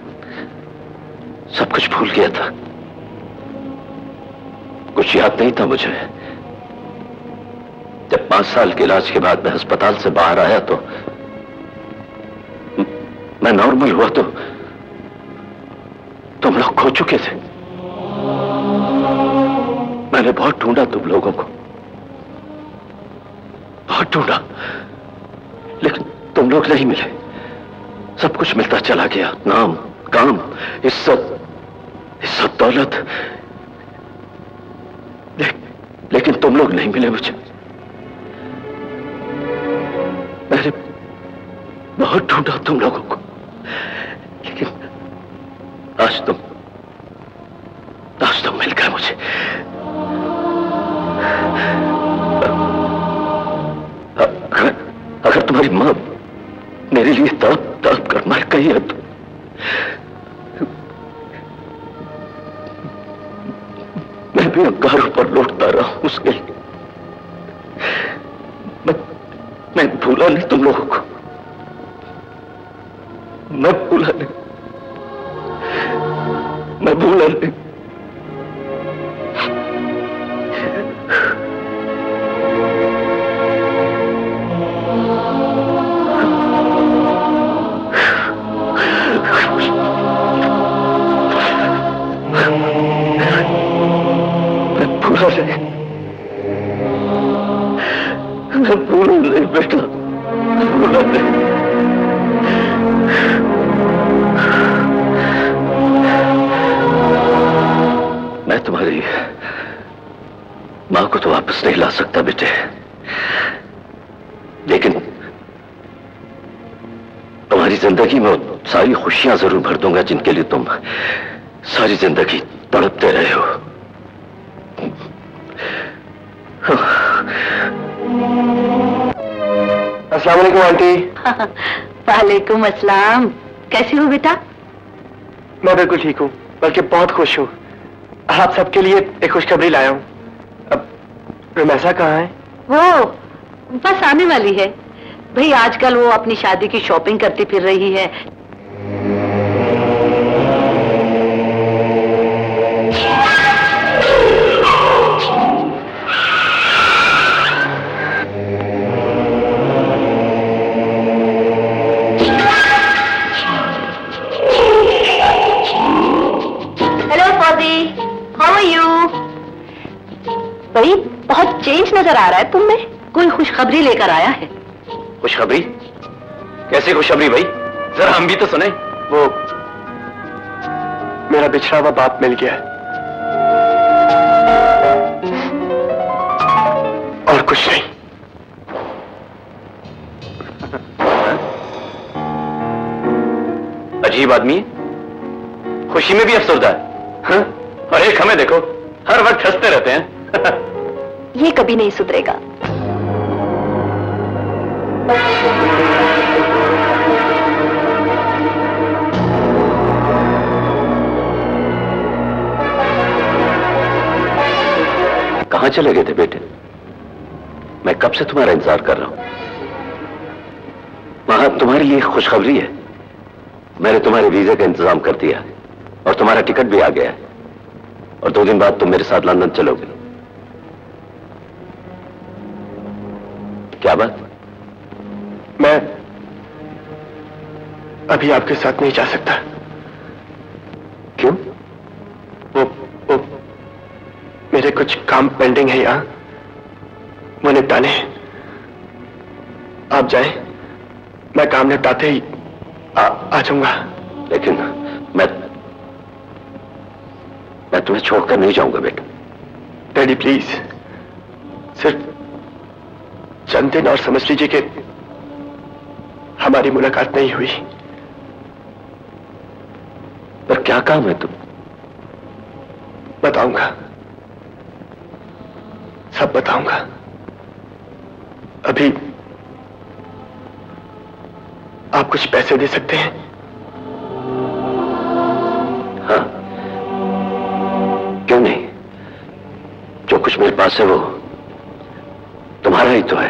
सब कुछ भूल गया था। कुछ याद नहीं था मुझे। जब पाँच साल के इलाज के बाद मैं अस्पताल से बाहर आया तो मैं नॉर्मल हुआ तो ढूंढा तुम लोगों को। बहुत ढूंढा। लेकिन तुम लोग नहीं मिले। सब कुछ मिलता चला गया। नाम काम इज़्ज़त इज़्ज़त दौलत। ले, लेकिन तुम लोग नहीं मिले मुझे। मैंने बहुत ढूंढा तुम लोगों लिए तड़प तड़प कर मर गई है वापस नहीं ला सकता बेटे। लेकिन तुम्हारी ज़िंदगी में सारी खुशियाँ ज़रूर भर दूँगा जिनके लिए तुम सारी ज़िंदगी तड़पते रहे हो। अस्सलाम वालेकुम आंटी। वालेकुम अस्सलाम। कैसे हो बेटा? मैं बिल्कुल ठीक हूँ बल्कि बहुत खुश हूँ। आप सबके लिए एक खुशखबरी लाया हूँ। रमेशा कहाँ है? वो बस आने वाली है। भाई आजकल वो अपनी शादी की शॉपिंग करती फिर रही है। नज़र आ रहा है तुम में? कोई खुशखबरी लेकर आया है? खुशखबरी? कैसी खुशखबरी भाई? जरा हम भी तो सुने। वो मेरा बिछड़ा हुआ बाप मिल गया है। और कुछ नहीं। अजीब आदमी है। खुशी में भी अफसरदा है हाँ? और एक हमें देखो हर वक्त हँसते रहते हैं। ये कभी नहीं सुधरेगा। कहाँ चले गए थे बेटे? मैं कब से तुम्हारा इंतज़ार कर रहा हूँ? वहाँ तुम्हारे लिए खुशखबरी है। मैंने तुम्हारे वीजे का इंतज़ाम कर दिया और तुम्हारा टिकट भी आ गया है। और दो दिन बाद तुम मेरे साथ लंदन चलोगे। क्या बात? मैं अभी आपके साथ नहीं जा सकता। क्यों? वो वो मेरे कुछ काम पेंडिंग है यहाँ। वो निपटाने हैं। आप जाए। मैं काम निपटाते ही आ, आ जाऊँगा। लेकिन मैं मैं तुम्हें छोड़कर नहीं जाऊँगा बेटा। डैडी प्लीज़ सिर्फ़ चंद दिन और समझ लीजिए कि हमारी मुलाकात नहीं हुई। पर क्या काम है तुम? बताऊँगा। सब बताऊँगा। अभी आप कुछ पैसे दे सकते हैं? हाँ। क्यों नहीं? जो कुछ मेरे पास है वो तुम्हारा ही तो है।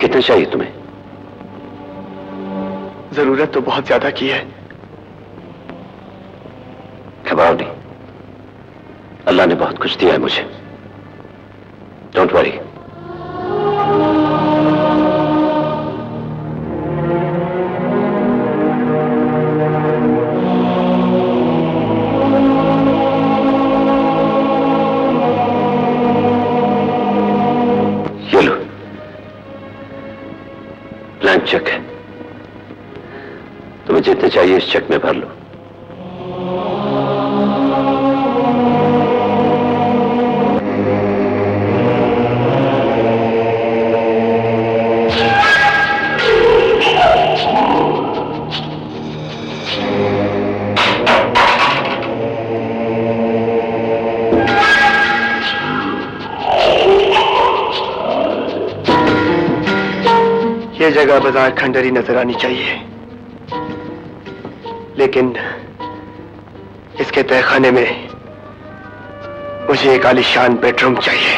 कितने चाहिए तुम्हें? ज़रूरत तो बहुत ज़्यादा की है। घबराओ नहीं। अल्लाह ने बहुत कुछ दिया है मुझे। Don't worry check. है तुम्हें जितने चाहिए इस चेक में भर लो। ये जगह बाज़ार खंडरी नज़र आनी चाहिए। लेकिन इसके तहखाने में मुझे एक आलिशान बेडरूम चाहिए।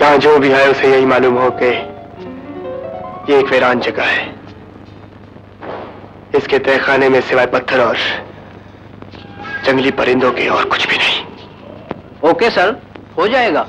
यहाँ जो भी आए उसे यही मालूम हो कि ये एक वीरान जगह है। इसके तहखाने में सिवाय पत्थर और जंगली परिंदों के और कुछ भी नहीं। Okay, sir. हो जाएगा।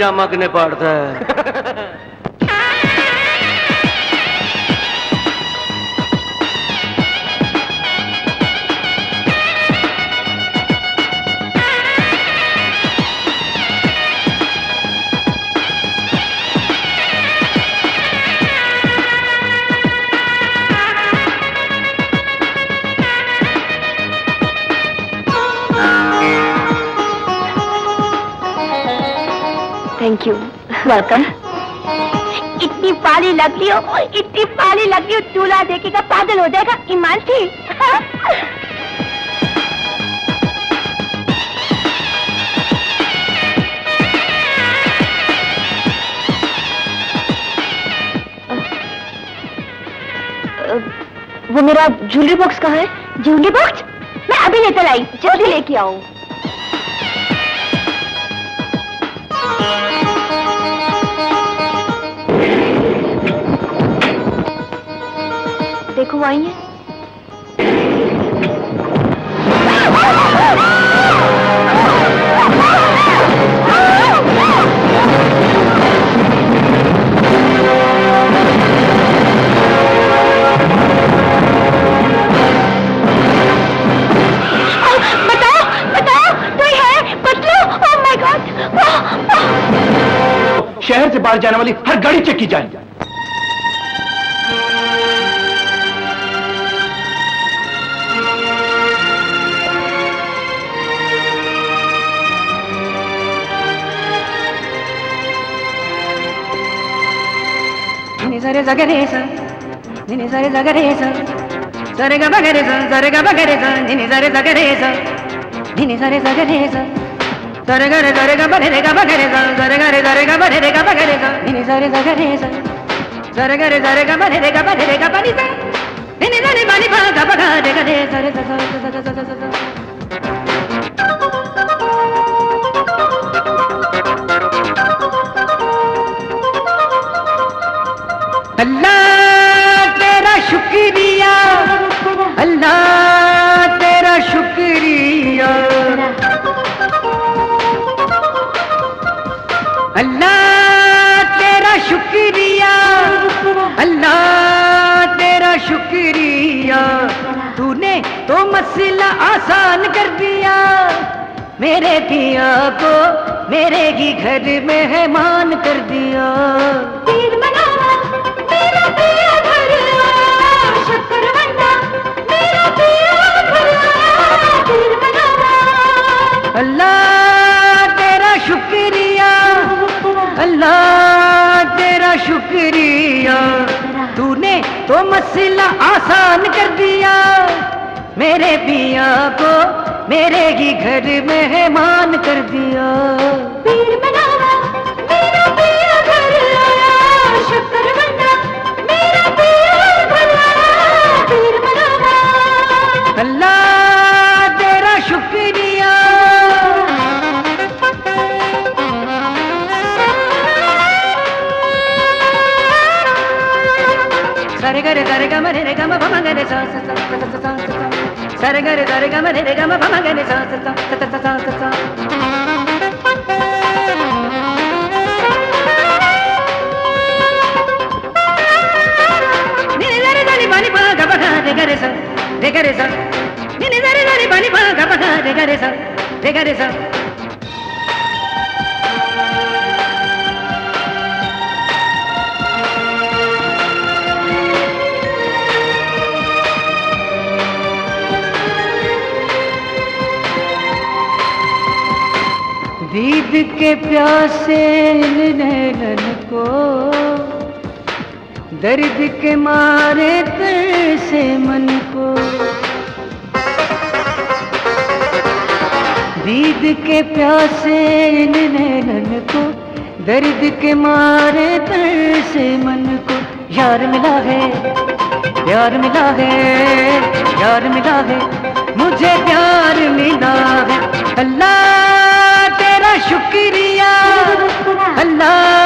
पजामा किन्ने पाड़ता है? वेलकम इतनी पाली लग लियो इतनी पाली लग लियो दूल्हा देखेगा, पागल हो जाएगा, ईमान थी। वो मेरा ज्वेलरी बॉक्स कहाँ है? ज्वेलरी बॉक्स मैं अभी लेकर आई, जल्दी लेके आऊँ क्यों आई है। शहर से बाहर जाने वाली हर गाड़ी चेक की जाएगी। रे सा रे सा नि सा रे सा रे सा सा रे गा मा रे सा सा रे गा मा रे सा नि सा रे सा रे सा नि सा रे सा रे सा सा रे गा रे सा रे गा मा रे गा मा रे सा सा रे गा रे सा रे गा मा रे गा मा रे सा नि सा रे सा रे सा सा रे गा रे सा रे गा मा रे गा मा रे गा पा नि सा नि सा रे मा नि पा गा पा गा रे गा रे सा रे सा सा सा सा सा मेरे पिया को मेरे ही घर में है मान कर दिया। तीर मनावा मेरा पिया घर आया मेरा पिया घर आया तीर अल्लाह तेरा शुक्रिया अल्लाह तेरा शुक्रिया। तूने तो मसला आसान कर दिया मेरे पिया को मेरे ही घर मेहमान कर दिया। पीर मनावा मेरा पिया घर आया शक्कर बंदा मेरा पिया घर आया पीर मनावा अल्लाह तेरा शुक्रिया। सरे गरे गरे गमरे गम भमगरे सा सा सा सा। సరగరి దొరగమ నిరగమ పమగని రిగరిసం రిగరిసం నిని దరి దరి పని పగ పగ రిగరిసం రిగరిసం दीद के प्यासे नैनन को, दर्द के मारे से मन को। दीद के प्यासे नैनन को, दर्द के मारे से मन को। यार मिला है, प्यार मिला है, यार मिला है, मुझे प्यार मिला है। अल्लाह शुक्रिया। अल्लाह।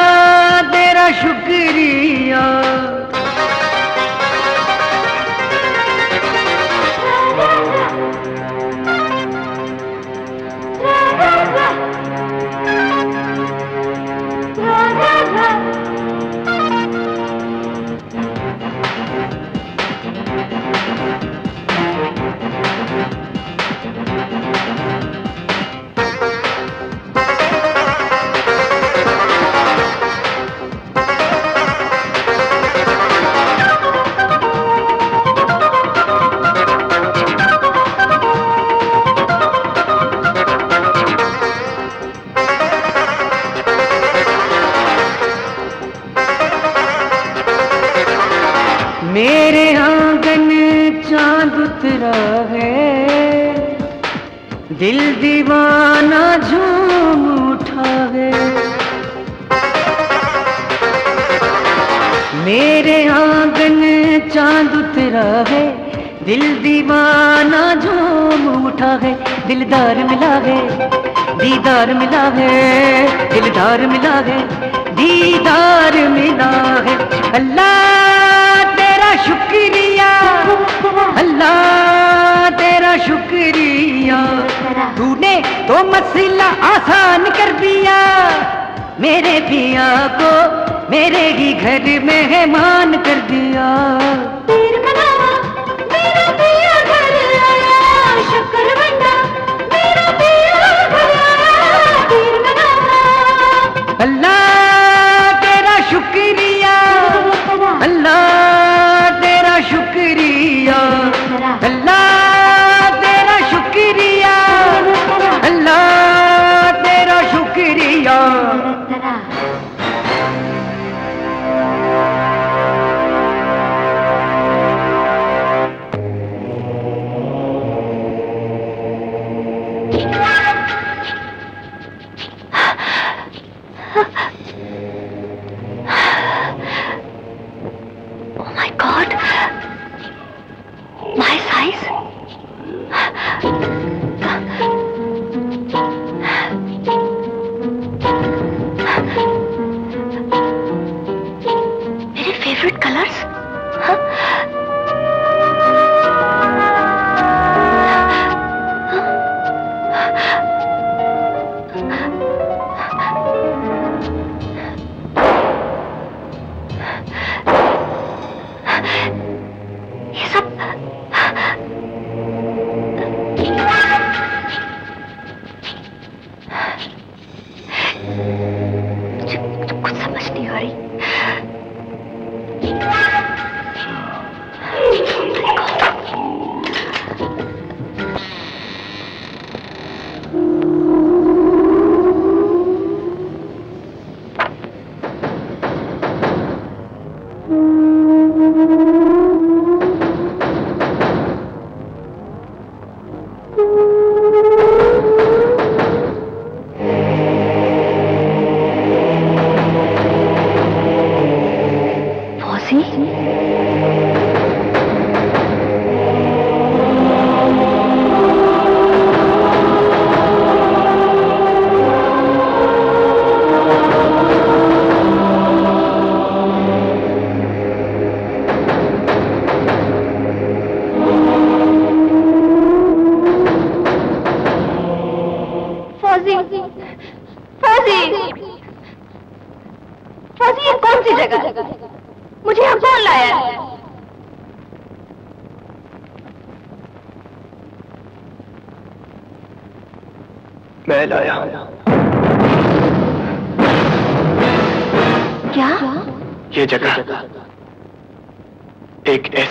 मेहमान कर दिया।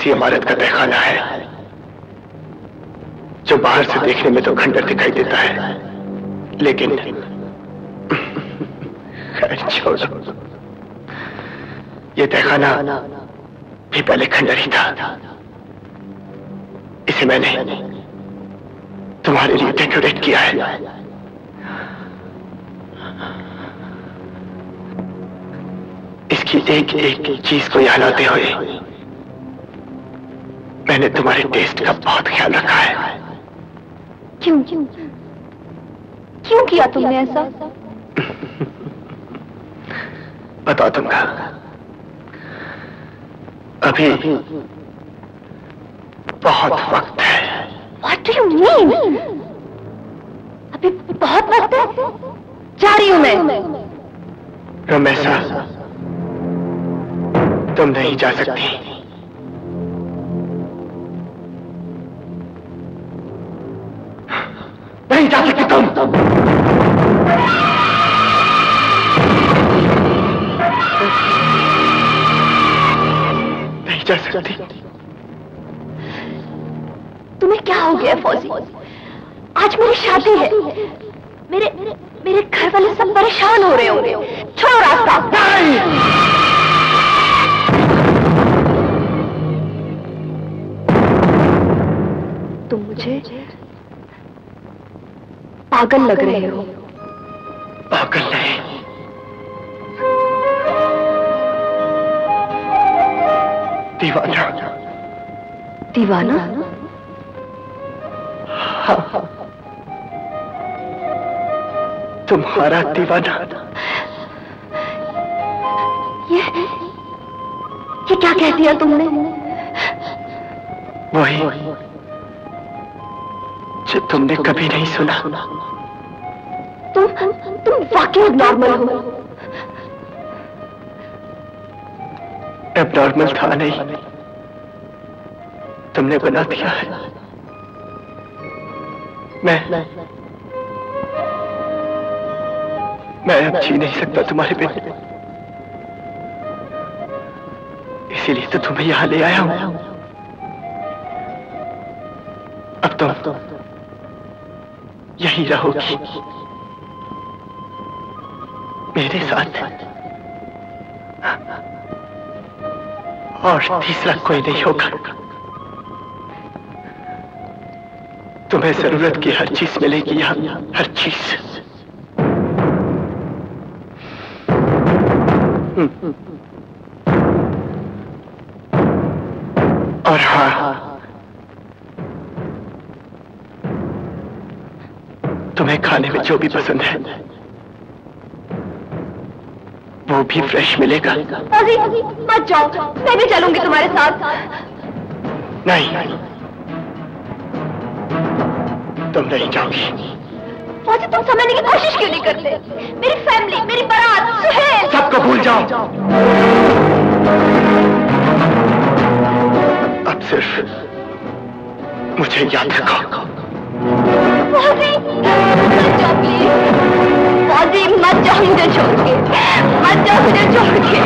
ऐसी इमारत का तहखाना है, जो बाहर से देखने में तो खंडर दिखाई देता है, लेकिन छोड़ो। ये तहखाना भी पहले खंडर ही था। इसे मैंने तुम्हारे लिए डेकोरेट किया है। इसकी एक एक चीज़ को याद आते हुए तुम्हारे टेस्ट का बहुत ख्याल रखा है। क्यों? क्यों क्यों किया तुमने ऐसा? बता दूँगा अभी बहुत वक्त जाती तुम्हें क्या हो गया फौजी? आज मेरी शादी है। मेरे मेरे घर वाले सब परेशान हो रहे होंगे। छोड़ो रास्ता। तुम मुझे पागल लग रहे हो। पागल नहीं। दीवाना। दीवाना? हाँ। तुम्हारा दीवाना। ये ये क्या कह दिया तुमने? वही जो तुमने कभी नहीं सुना। तुम तुम वाकई नॉर्मल हो। अब नॉर्मल था नहीं। तुमने बना दिया है। मैं मैं अब जी नहीं सकता तुम्हारे बिना। इसीलिए तो तुम्हें यहाँ ले आया हूँ। अब तुम यही रहोगी। मेरे साथ। और तीसरा कोई नहीं होगा। तुम्हें ज़रूरत की हर चीज़ मिलेगी यहाँ, हर चीज़। और हाँ तुम्हें खाने में जो भी पसंद है वो भी फ्रेश मिलेगा। अजी मत जाओ। मैं भी चलूँगी तुम्हारे साथ। नहीं। तुम नहीं जाओगी। फौजी तुम समझने की कोशिश क्यों नहीं करते? मेरी फैमिली मेरी बारात सुहेल। सबको भूल जाओ। अब सिर्फ़ मुझे याद रखो। फौजी मत जाओ मुझे छोड़ के। मत जाओ मुझे छोड़ के।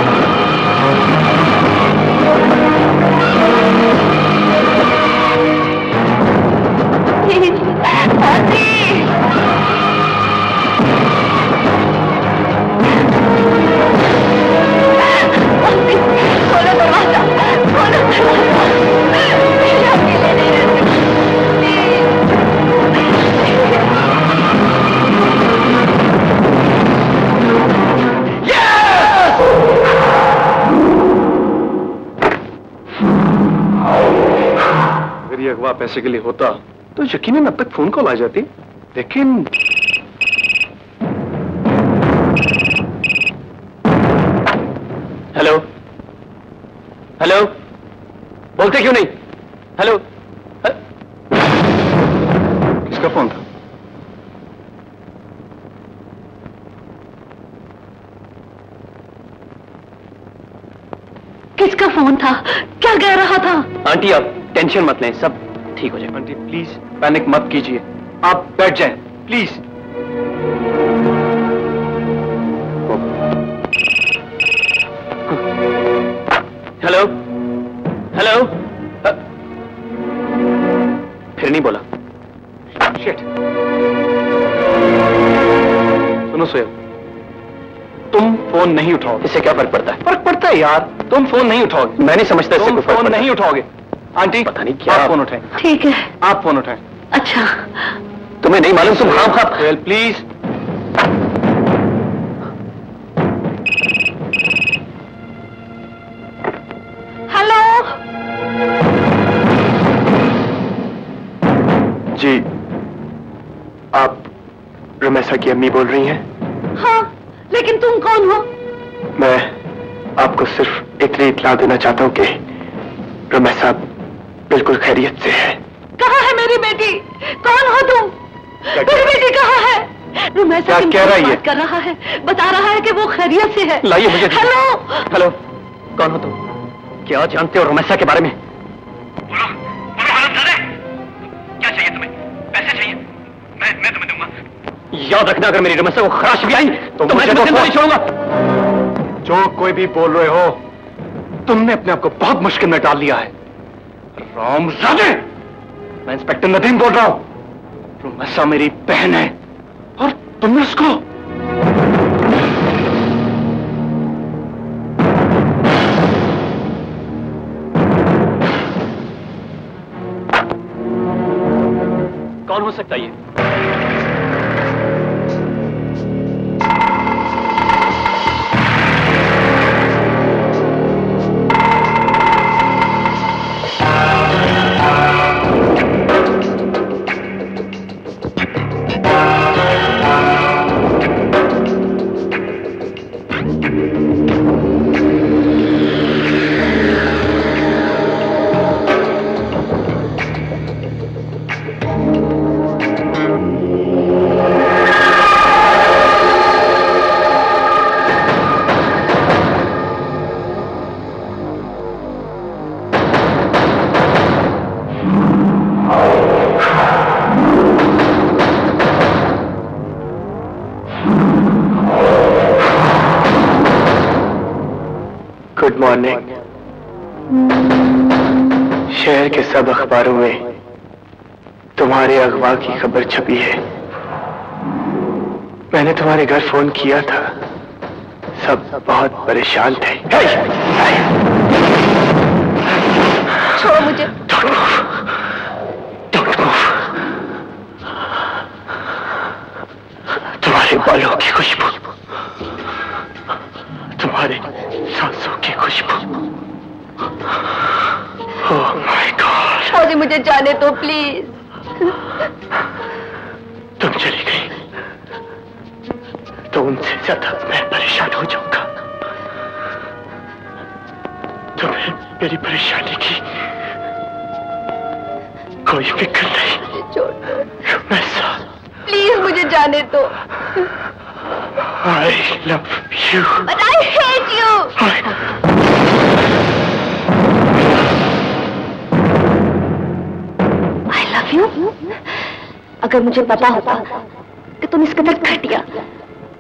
खोलो दरवाज़ा खोलो अगवा पैसे के लिए होता तो यकीन अब तक फ़ोन कॉल आ जाती। लेकिन हेलो? हेलो? बोलते क्यों नहीं? हेलो? किसका फ़ोन था? किसका फ़ोन था? क्या कह रहा था? आंटी आप टेंशन मत लें सब ठीक हो जाएगा आंटी प्लीज़ पैनिक मत कीजिए। आप बैठ जाएँ प्लीज़ हेलो हेलो फिर नहीं बोला। शिट सुनो सोएब तुम फ़ोन नहीं उठाओगे। इससे क्या फ़र्क पड़ता है? फ़र्क पड़ता है यार। तुम फ़ोन नहीं उठाओगे। मैं नहीं समझता तुम फ़ोन नहीं उठाओगे। आंटी पता नहीं क्या- आप फ़ोन उठाएँ। ठीक है। आप फ़ोन उठाएँ। अच्छा। तुम्हें नहीं मालूम तुम खाम खा वेल प्लीज़ हेलो जी। आप रमेशा की अम्मी बोल रही हैं? हाँ लेकिन तुम कौन हो? मैं आपको सिर्फ़ इतनी इतला देना चाहता हूँ कि रमेशा बिल्कुल खैरियत से है। कहाँ है मेरी बेटी? कौन हो तुम? मेरी बेटी कहाँ है? रुमैसा क्या कह रहा है कर रहा है बता रहा है कि वो खैरियत से है। लाइए मुझे। हेलो? हेलो? कौन हो तुम? क्या जानते हो रमेशा के बारे में? क्या? चाहिए तुम्हें? पैसे चाहिए? मैं मैं तुम्हें दूँगा। याद रखना अगर मेरी रमेशा को खराश भी आई तो, मैं मुझे तुम्हें तो नहीं छोड़ूँगा। जो कोई भी बोल रहे हो तुमने अपने आप को बहुत मुश्किल में डाल लिया है। राम जाने मैं इंस्पेक्टर नदीम बोल रहा हूँ। रुमैसा मेरी बहन है, और तुमने उसको कौन हो सकता है ये? सब अखबारों में तुम्हारे अगवा की खबर छपी है। मैंने तुम्हारे घर फ़ोन किया था। सब बहुत परेशान थे। छोड़ो मुझे Don't move. Don't move. तुम्हारे बालों की खुशबू तुम्हारे सांसों की खुशबू ओह माय गॉड फौजी मुझे जाने अगर मुझे पता होता कि तुम इस कदर घटिया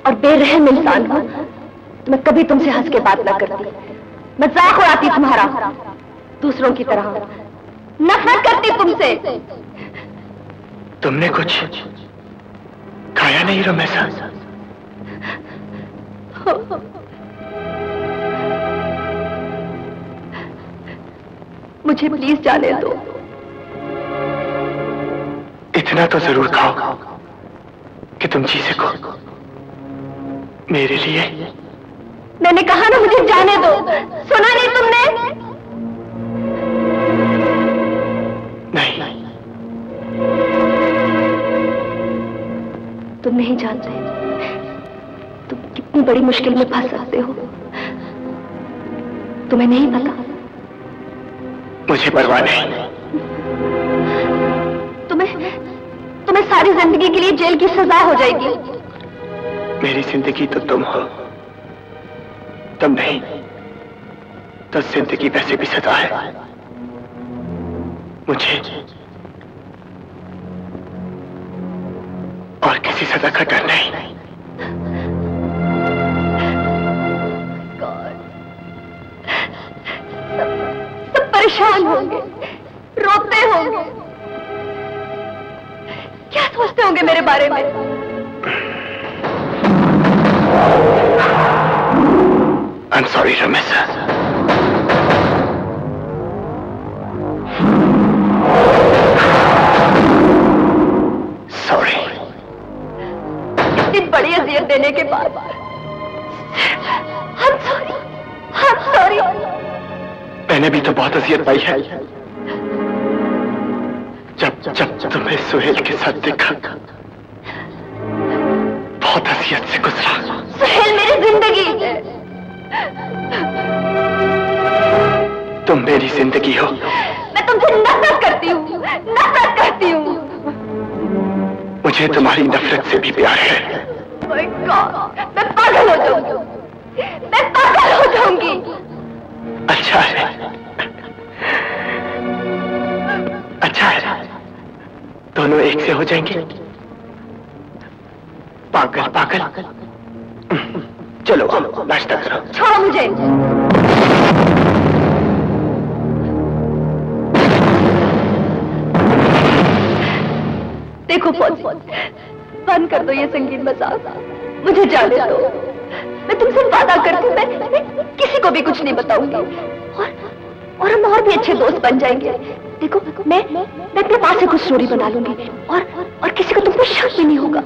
और बेरहम इंसान हो तो मैं कभी तुमसे हंस के बात ना करती। मज़ाक उड़ाती तुम्हारा। दूसरों की तरह नफरत करती तुमसे। तुमने कुछ खाया नहीं रमेशा? मुझे प्लीज़ जाने दो। इतना तो ज़रूर खाओ कि तुम जी सको। मेरे लिए। मैंने कहा ना मुझे जाने दो। सुना नहीं तुमने? नहीं। तुम नहीं जानते तुम कितनी बड़ी मुश्किल में फंस सकते हो। तुम्हें नहीं पता। मुझे परवाह नहीं। तुम्हें सारी ज़िंदगी के लिए जेल की सजा हो जाएगी। मेरी ज़िंदगी तो तुम हो। तुम नहीं तो ज़िंदगी वैसे भी सजा है। मुझे और किसी सजा का डर नहीं। सब परेशान होंगे रोते होंगे। सोचते होंगे मेरे बारे में। एम सॉरी रमेशा सॉरी इतनी बड़ी अजियत देने के बाद। हम सॉरी हम सॉरी मैंने भी तो बहुत अजियत पाई है। तुम्हें सुहेल के साथ देखा। बहुत अजियत से गुजरा। सुहेल मेरी ज़िंदगी। तुम मेरी ज़िंदगी हो। मैं तुमसे नफरत करती हूँ नफरत करती हूँ। मुझे तुम्हारी नफरत से भी प्यार है। मैं पागल हो जाऊँगी। मैं पागल हो जाऊँगी। अच्छा है। दोनों एक से हो जाएँगे। पागल पागल। चलो नाश्ता करो। छोड़ो मुझे। देखो बंद कर दो ये संगीत मज़ाक मुझे जाने दो। मैं तुमसे वादा करती हूँ, मैं किसी को भी कुछ नहीं बताऊँगी। और हम और भी अच्छे दोस्त बन जाएँगे। देखो, मैं मैं अपने पास से कुछ स्टोरी बना लूँगी और और किसी को तुमको शक भी नहीं होगा।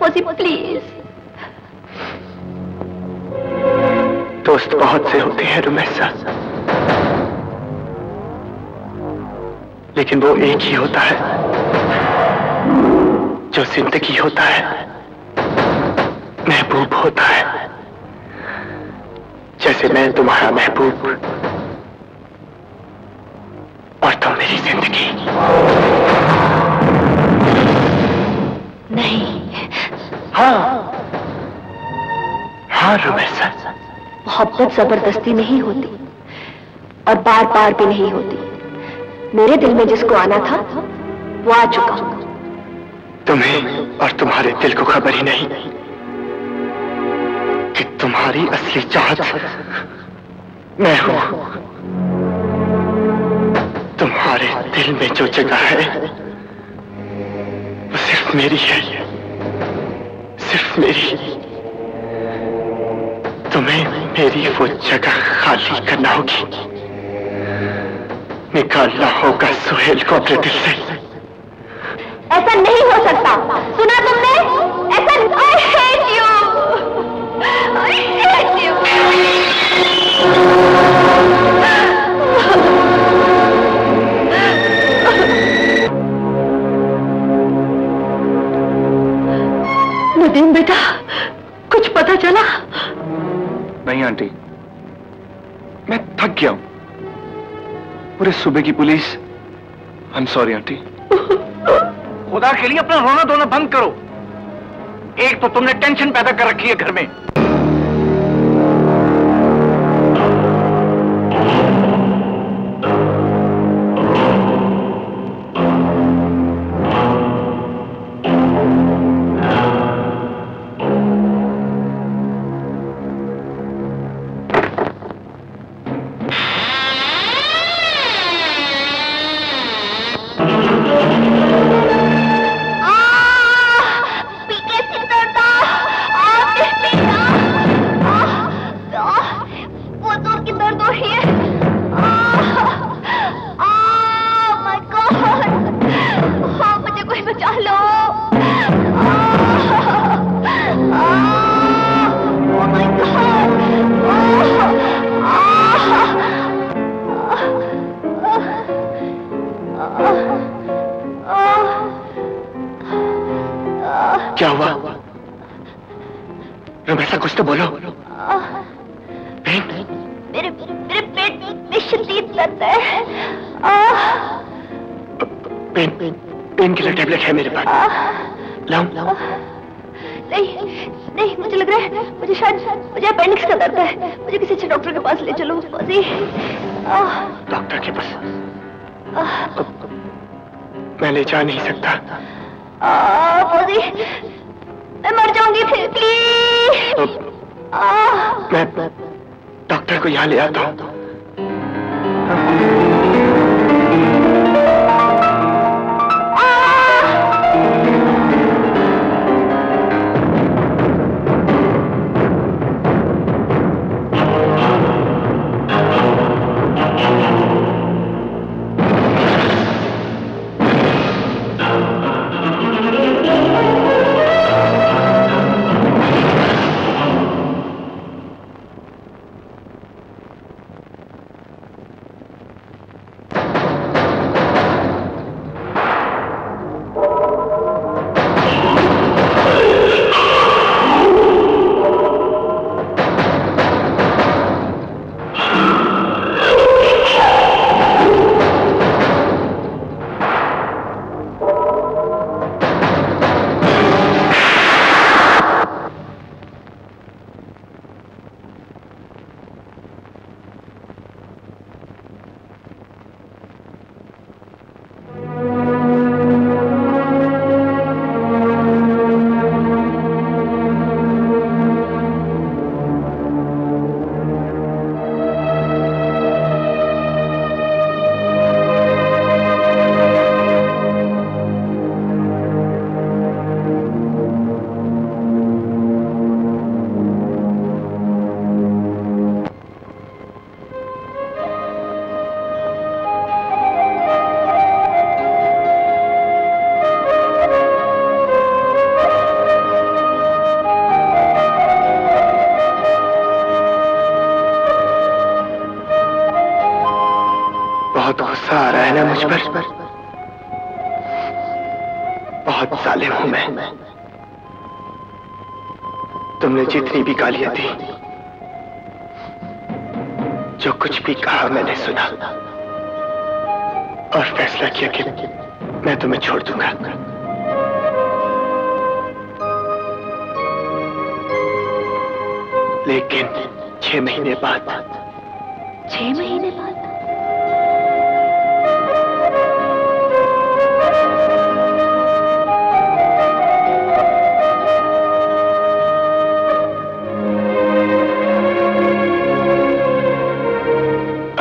फौजी प्लीज़ दोस्त बहुत से होते हैं रुमेशा लेकिन वो एक ही होता है, जो ज़िंदगी होता है, महबूब होता है। जैसे मैं तुम्हारा महबूब मेरी ज़िंदगी। नहीं। हाँ। हाँ रुमेशा मोहब्बत ज़बरदस्ती नहीं होती और बार बार भी नहीं होती। मेरे दिल में जिसको आना था वो आ चुका। तुम्हें और तुम्हारे दिल को खबर ही नहीं कि तुम्हारी असली चाहत मैं हूँ। तुम्हारे दिल में जो जगह है, वो सिर्फ़ मेरी है। सिर्फ़ मेरी। तुम्हें मेरी वो जगह खाली करना होगी। निकालना होगा सुहेल को अपने दिल से। ऐसा नहीं हो सकता। सुना तुमने? ऐसा I hate you I hate you Nadeem बेटा? कुछ पता चला? नहीं, आंटी। मैं थक गया हूँ। पूरे सुबह की police I am sorry aunty. खुदा के लिए अपना रोना धोना बंद करो। एक तो तुमने टेंशन पैदा कर रखी है घर में। जा नहीं सकता। मैं मर जाऊँगी फिर प्लीज़ मैं डॉक्टर को यहाँ ले आता हूँ।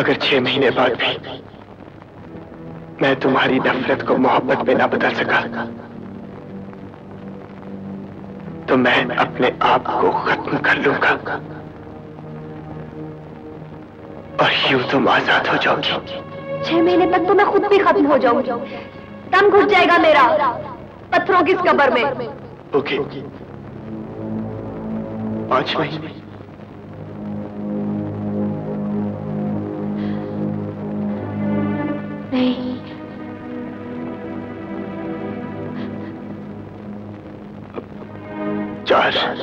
अगर छह महीने बाद भी मैं तुम्हारी नफरत को मोहब्बत में ना बदल सका तो मैं अपने आप को खत्म कर लूँगा। और यूँ तुम आज़ाद हो जाओगी। छह महीने तक तो मैं खुद भी खत्म हो जाऊँगी। दम घुट जाएगा मेरा पत्थरों की कबर में। ओके। पाँच महीने। चार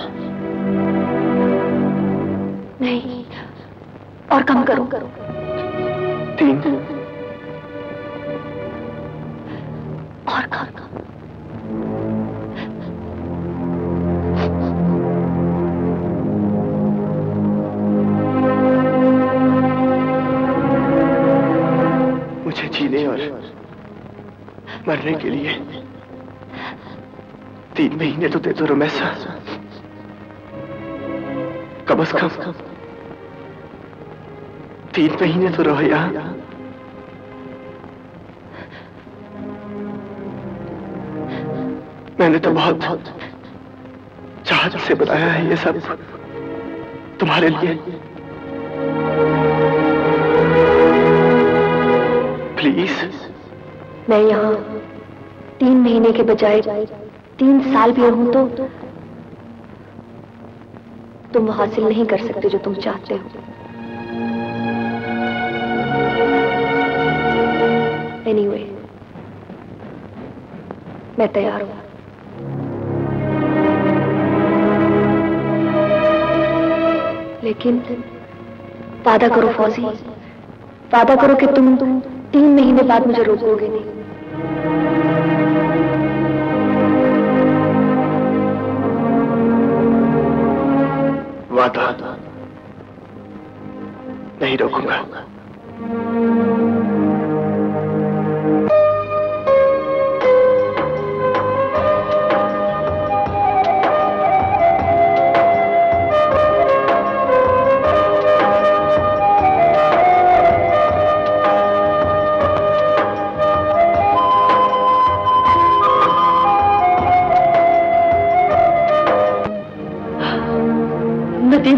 नहीं और कम करो। करो तीन। और कम कम मुझे जीने और मरने के लिए तीन महीने तो दे दो रमेशा कम अज कम तीन महीने तो रहो यहाँ। मैंने तो बहुत चाहत से बनाया है ये सब तुम्हारे लिए। प्लीज़ मैं यहाँ तीन महीने के बजाय तीन साल भी रहूँ तो तुम हासिल नहीं कर सकते जो तुम चाहते हो। एनीवे anyway, मैं तैयार हूँ। लेकिन वादा करो फौजी वादा करो कि तुम तुम तीन महीने बाद मुझे रोकोगे नहीं। वादा। नहीं रोकूँगा।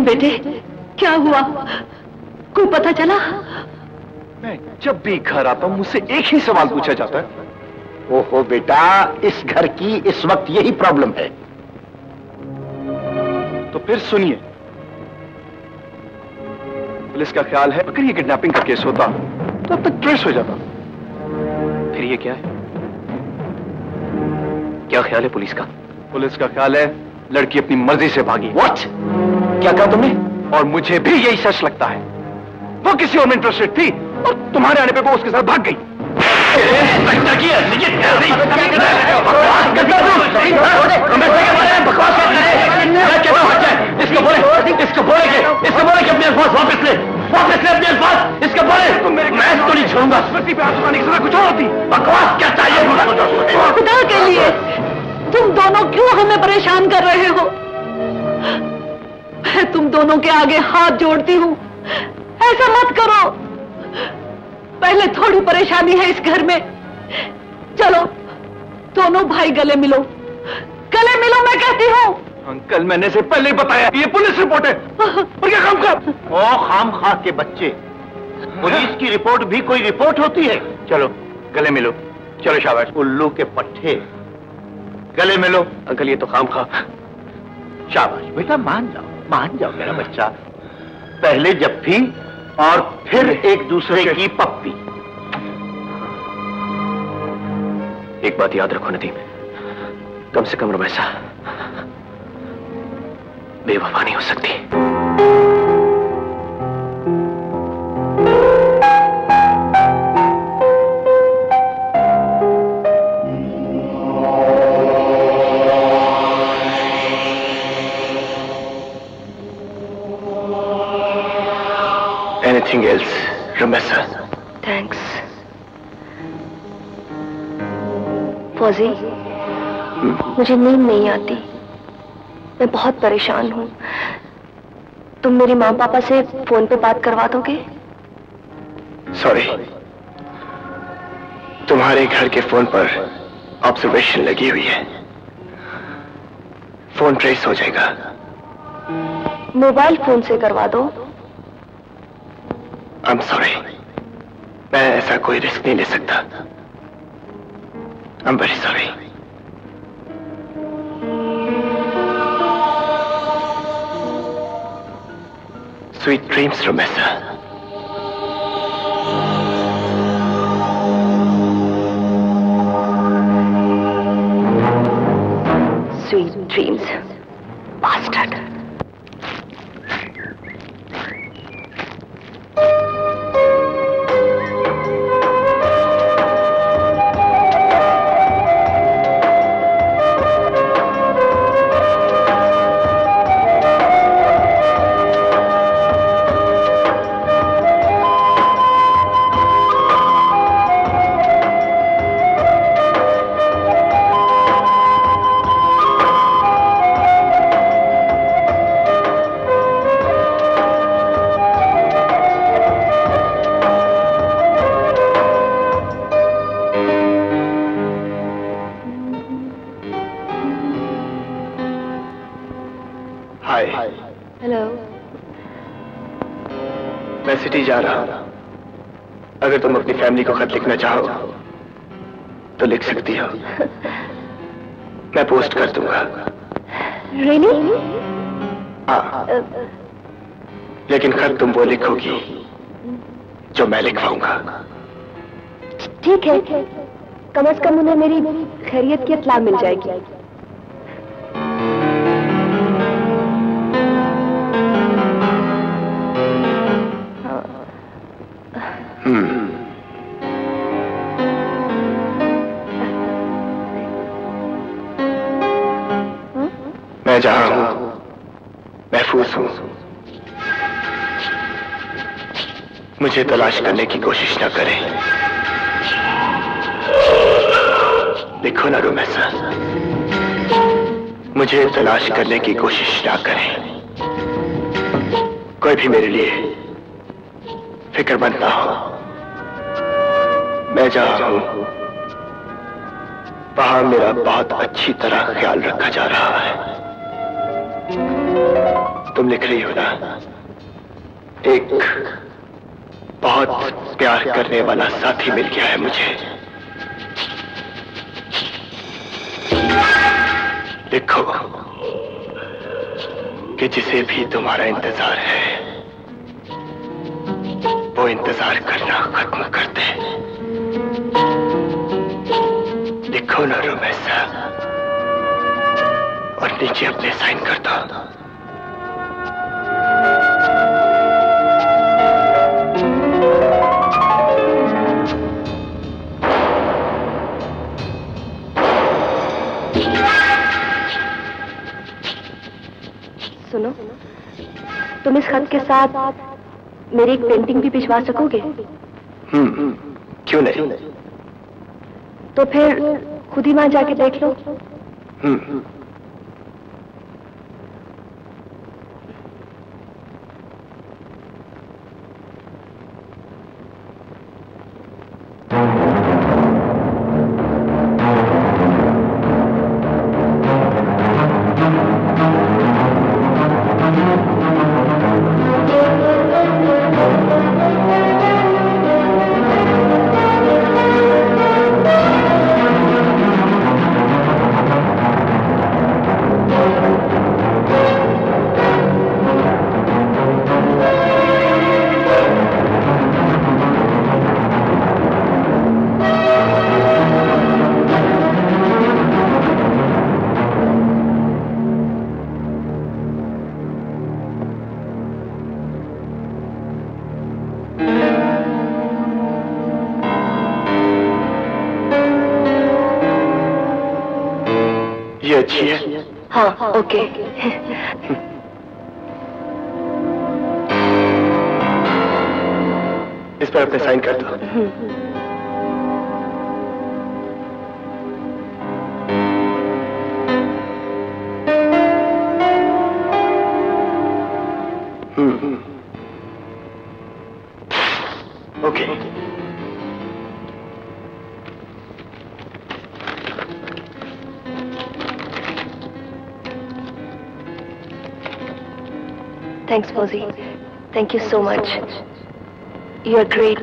बेटे, क्या हुआ? कोई पता चला? मैं जब भी घर आता हूँ, मुझसे एक ही सवाल पूछा जाता है। ओहो बेटा, इस घर की इस वक्त यही प्रॉब्लम है। तो फिर सुनिए। पुलिस का ख्याल है अगर ये किडनैपिंग का केस होता। तो अब तक ट्रेस हो जाता। फिर ये क्या है? क्या ख्याल है पुलिस का? पुलिस का ख्याल है, लड़की अपनी मर्ज़ी से भागी। व्हाट क्या कहा तुमने? और मुझे भी यही सच लगता है। वो किसी और में इंटरेस्टेड थी, और तुम्हारे आने पे वो उसके साथ भाग गई। कुछ और क्या चाहिए खुदा के लिए तुम दोनों क्यों हमें परेशान कर रहे हो? मैं तुम दोनों के आगे हाथ जोड़ती हूँ। ऐसा मत करो। पहले थोड़ी परेशानी है इस घर में। चलो दोनों भाई गले मिलो। गले मिलो मैं कहती हूँ। अंकल मैंने से पहले ही बताया। ये पुलिस रिपोर्ट है। और क्या काम कर? ओ खाम खा के बच्चे। पुलिस की रिपोर्ट भी कोई रिपोर्ट होती है? चलो गले मिलो। चलो शाबाश। उल्लू के पट्टे गले मिलो। अंकल ये तो खाम खा शाबाश बेटा मान जाओ। मान जाओ मेरा बच्चा। पहले जप्फी और फिर एक दूसरे की पप्पी। एक बात याद रखो नदीम। कम से कम रमैसा बेवफा नहीं हो सकती। Anything else, Ramesa? थैंक्स फौजी मुझे नींद नहीं आती। मैं बहुत परेशान हूँ। तुम मेरी माँ पापा से फ़ोन पे बात करवा दोगे? सॉरी तुम्हारे घर के फ़ोन पर ऑब्जर्वेशन लगी हुई है। फ़ोन ट्रेस हो जाएगा। मोबाइल फ़ोन से करवा दो। एम सॉरी मैं ऐसा कोई रिस्क नहीं ले सकता। Am very sorry sweet dreams Romesa sweet dreams लिखना चाहो तो लिख सकती हो। मैं पोस्ट कर दूँगा। रेनी? हाँ। लेकिन खत तुम वो लिखोगी जो मैं लिखवाऊँगा। ठीक है। कम से कम उन्हें मेरी खैरियत की इतला मिल जाएगी। जहाँ हूँ, महफूज हूँ। मुझे तलाश करने की कोशिश ना करें। देखो ना रोमैसा मुझे तलाश करने की कोशिश ना करें। कोई भी मेरे लिए फिक्रमंद ना हो। मैं जहाँ हूँ, वहाँ मेरा बहुत अच्छी तरह ख्याल रखा जा रहा है। तुम लिख रही हो ना। एक बहुत प्यार करने वाला साथी मिल गया है मुझे। लिखो कि जिसे भी तुम्हारा इंतज़ार है, वो इंतज़ार करना खत्म कर दे। लिखो ना, रोमैसा। और नीचे अपने साइन कर खत के साथ मेरी एक पेंटिंग भी भिजवा सकोगे? हम्म क्यों नहीं? तो फिर खुद ही वहाँ जाके देख लो। हम्म। Thanks, Fauzi. Thank you so much. You are great.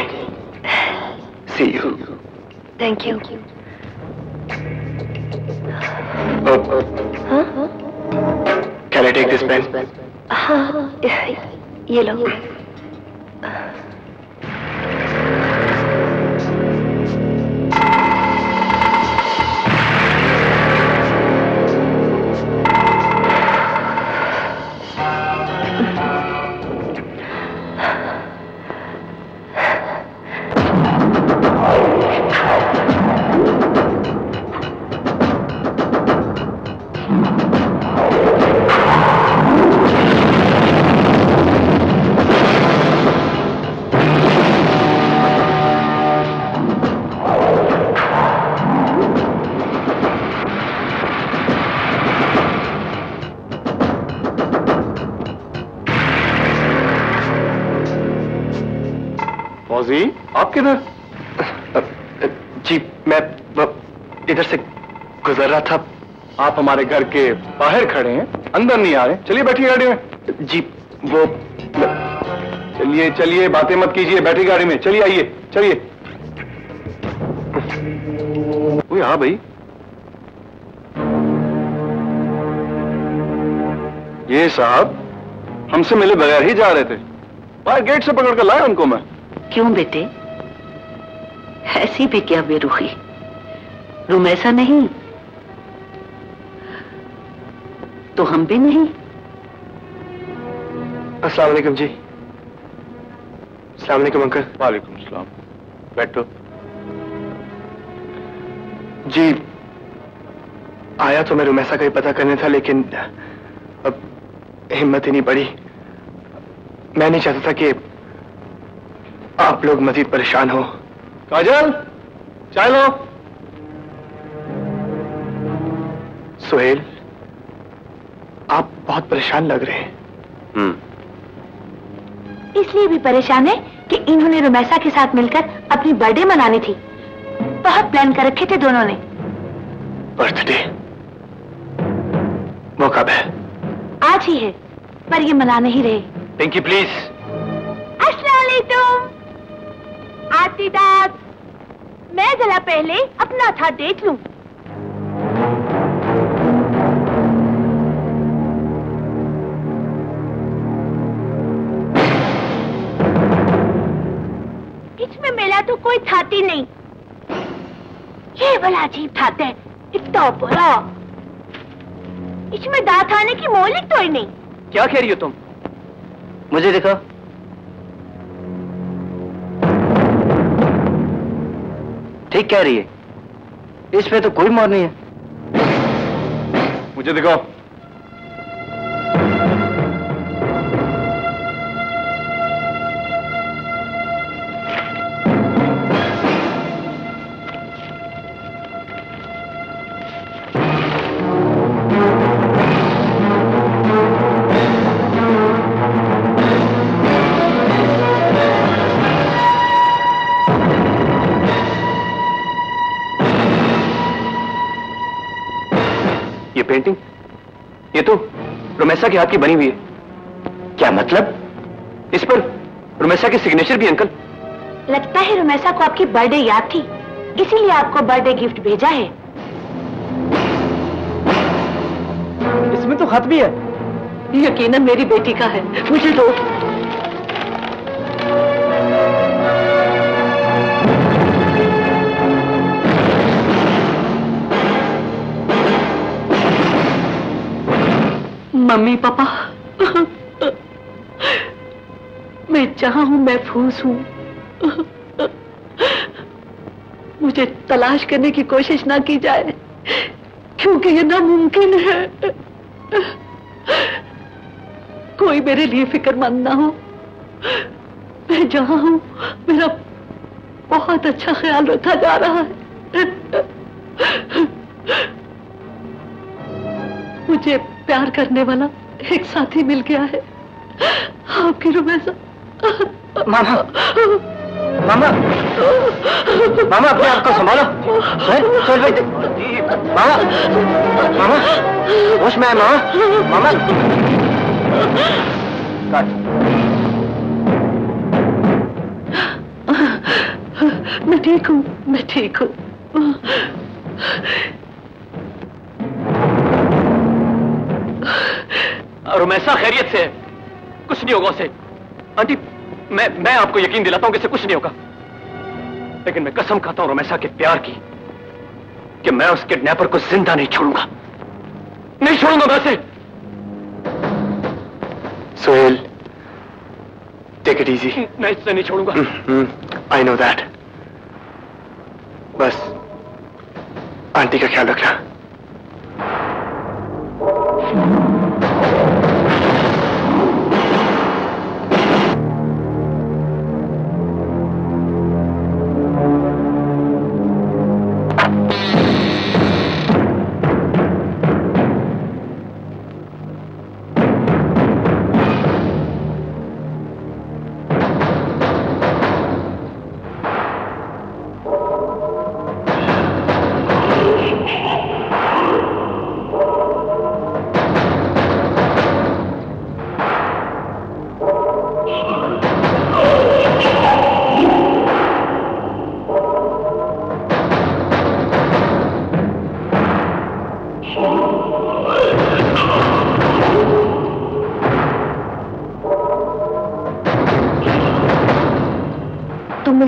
Okay. See you. Thank you. Oh, oh. Can I take this pen? हाँ ये लो रहा था। आप हमारे घर के बाहर खड़े हैं। अंदर नहीं आ रहे चलिए बैठिए गाड़ी में। जी, वो चलिए चलिए, बातें मत कीजिए। बैठिए गाड़ी में। चलिए, आइए। चलिए। हाँ भाई। ये साहब, हमसे मिले बगैर ही जा रहे थे। बाहर गेट से पकड़ कर लाया उनको मैं। क्यों बेटे? ऐसी भी क्या बेरुखी। रूम ऐसा नहीं। तो हम भी नहीं। अस्सलाम वालेकुम जी। अस्सलाम वालेकुम अंकल। वालेकुम सलाम। बैठो। जी आया तो मैं रुमैसा का ही पता करने था लेकिन अब हिम्मत ही नहीं पड़ी। मैं नहीं चाहता था कि आप लोग मजीद परेशान हो। काजल चाय लो सुहेल आप बहुत परेशान लग रहे हैं। हम्म। इसलिए भी परेशान है कि इन्होंने रुमैसा के साथ मिलकर अपनी बर्थडे मनानी थी। बहुत प्लान कर रखे थे दोनों ने। बर्थडे? वो कब है। आज ही है पर ये मना नहीं रहे। पिंकी प्लीज़ अस्सलाम आती दाद मैं जरा पहले अपना था देख लूँ। इसमें तो कोई थाती नहीं। ये बड़ा अजीब थाते है। इतना बड़ा। इसमें दांत आने की मौलिक तो ही नहीं। क्या कह रही हो तुम? मुझे दिखा ठीक कह रही है। इसमें तो कोई मोर नहीं है। मुझे दिखाओ। रोमेसा के हाथ की बनी हुई है। क्या मतलब? इस पर रोमेसा के सिग्नेचर भी अंकल। लगता है रोमेसा को आपकी बर्थडे याद थी। इसीलिए आपको बर्थडे गिफ्ट भेजा है। इसमें तो खत भी है। यकीनन मेरी बेटी का है। मुझे दो मम्मी पापा। मैं जहाँ हूँ महफूज हूँ। मुझे तलाश करने की कोशिश ना की जाए, क्योंकि ये नामुमकिन है। कोई मेरे लिए फिक्रमंद ना हो। मैं जहाँ हूँ, मेरा बहुत अच्छा ख्याल रखा जा रहा है। मुझे प्यार करने वाला एक साथी मिल गया है। आपकी रुमैसा मामा। मामा। मामा अपने आप को संभालो। सोहेल भाई। मामा। मामा। होश में है मामा। मामा। काट। मैं ठीक हूँ मैं ठीक हूँ। रोमैसा खैरियत से कुछ नहीं होगा उसे। आंटी मैं मैं आपको यकीन दिलाता हूँ कि इसे कुछ नहीं होगा। लेकिन मैं कसम खाता हूँ रोमैसा के प्यार की कि मैं उस किडनैपर को ज़िंदा नहीं छोड़ूँगा। नहीं छोड़ूँगा मैं उसे। सोहेल टेक इट इजी मैं इससे नहीं छोड़ूँगा। आई नो दैट बस आंटी का ख्याल रखना।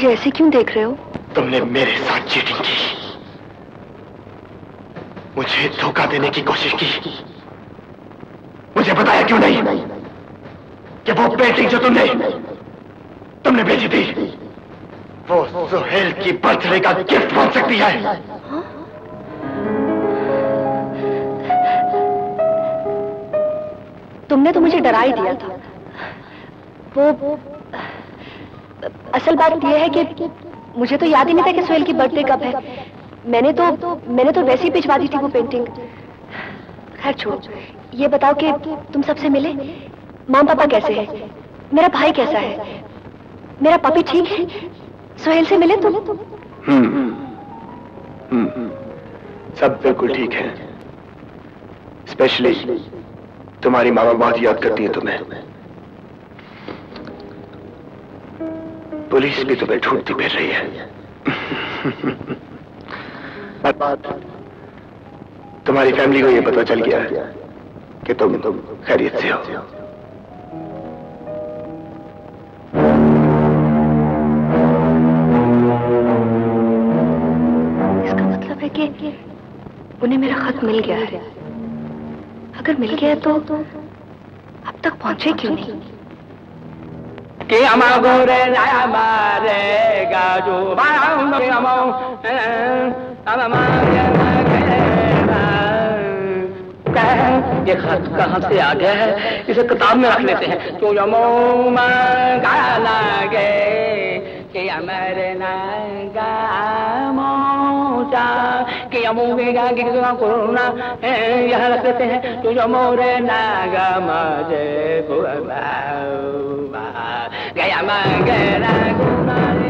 मुझे ऐसे क्यों देख रहे हो? तुमने मेरे साथ चीटिंग की। मुझे धोखा देने की कोशिश की। मुझे बताया क्यों नहीं कि वो पेंटिंग जो तुमने तुमने भेजी थी वो सुहेल की बर्थडे का गिफ्ट बन सकती है। तुमने तो मुझे डरा ही दिया था। वो असल बात यह है कि मुझे तो याद ही नहीं था कि सोहेल की बर्थडे कब है। मैंने तो मैंने तो वैसे ही भिजवा दी थी वो पेंटिंग खैर छोड़ो, ये बताओ कि तुम सबसे मिले? माम पापा कैसे हैं? मेरा भाई कैसा है? मेरा पपी ठीक है? सोहेल से मिले तुम? हम्म हम्म सब बिल्कुल ठीक है। स्पेशली तुम्हारी मामा बहुत याद करती है तुम्हें पुलिस भी तुम्हें ढूंढती फिर रही है। बात तुम्हारी फैमिली को ये पता चल गया है कि तुम तुम खैरियत से हो। इसका मतलब है कि उन्हें मेरा खत मिल गया है। अगर मिल गया तो अब तक पहुँचे क्यों नहीं? गाजो amare gajo ba ke amo ये खत कहाँ से आ गया है? इसे किताब में रख लेते हैं। तो यमो गाला गे के अमर मोजा के यमो गा के कोरोना यहाँ रख लेते हैं तो यमो रे नागा मज़े गया मगरा गुना रे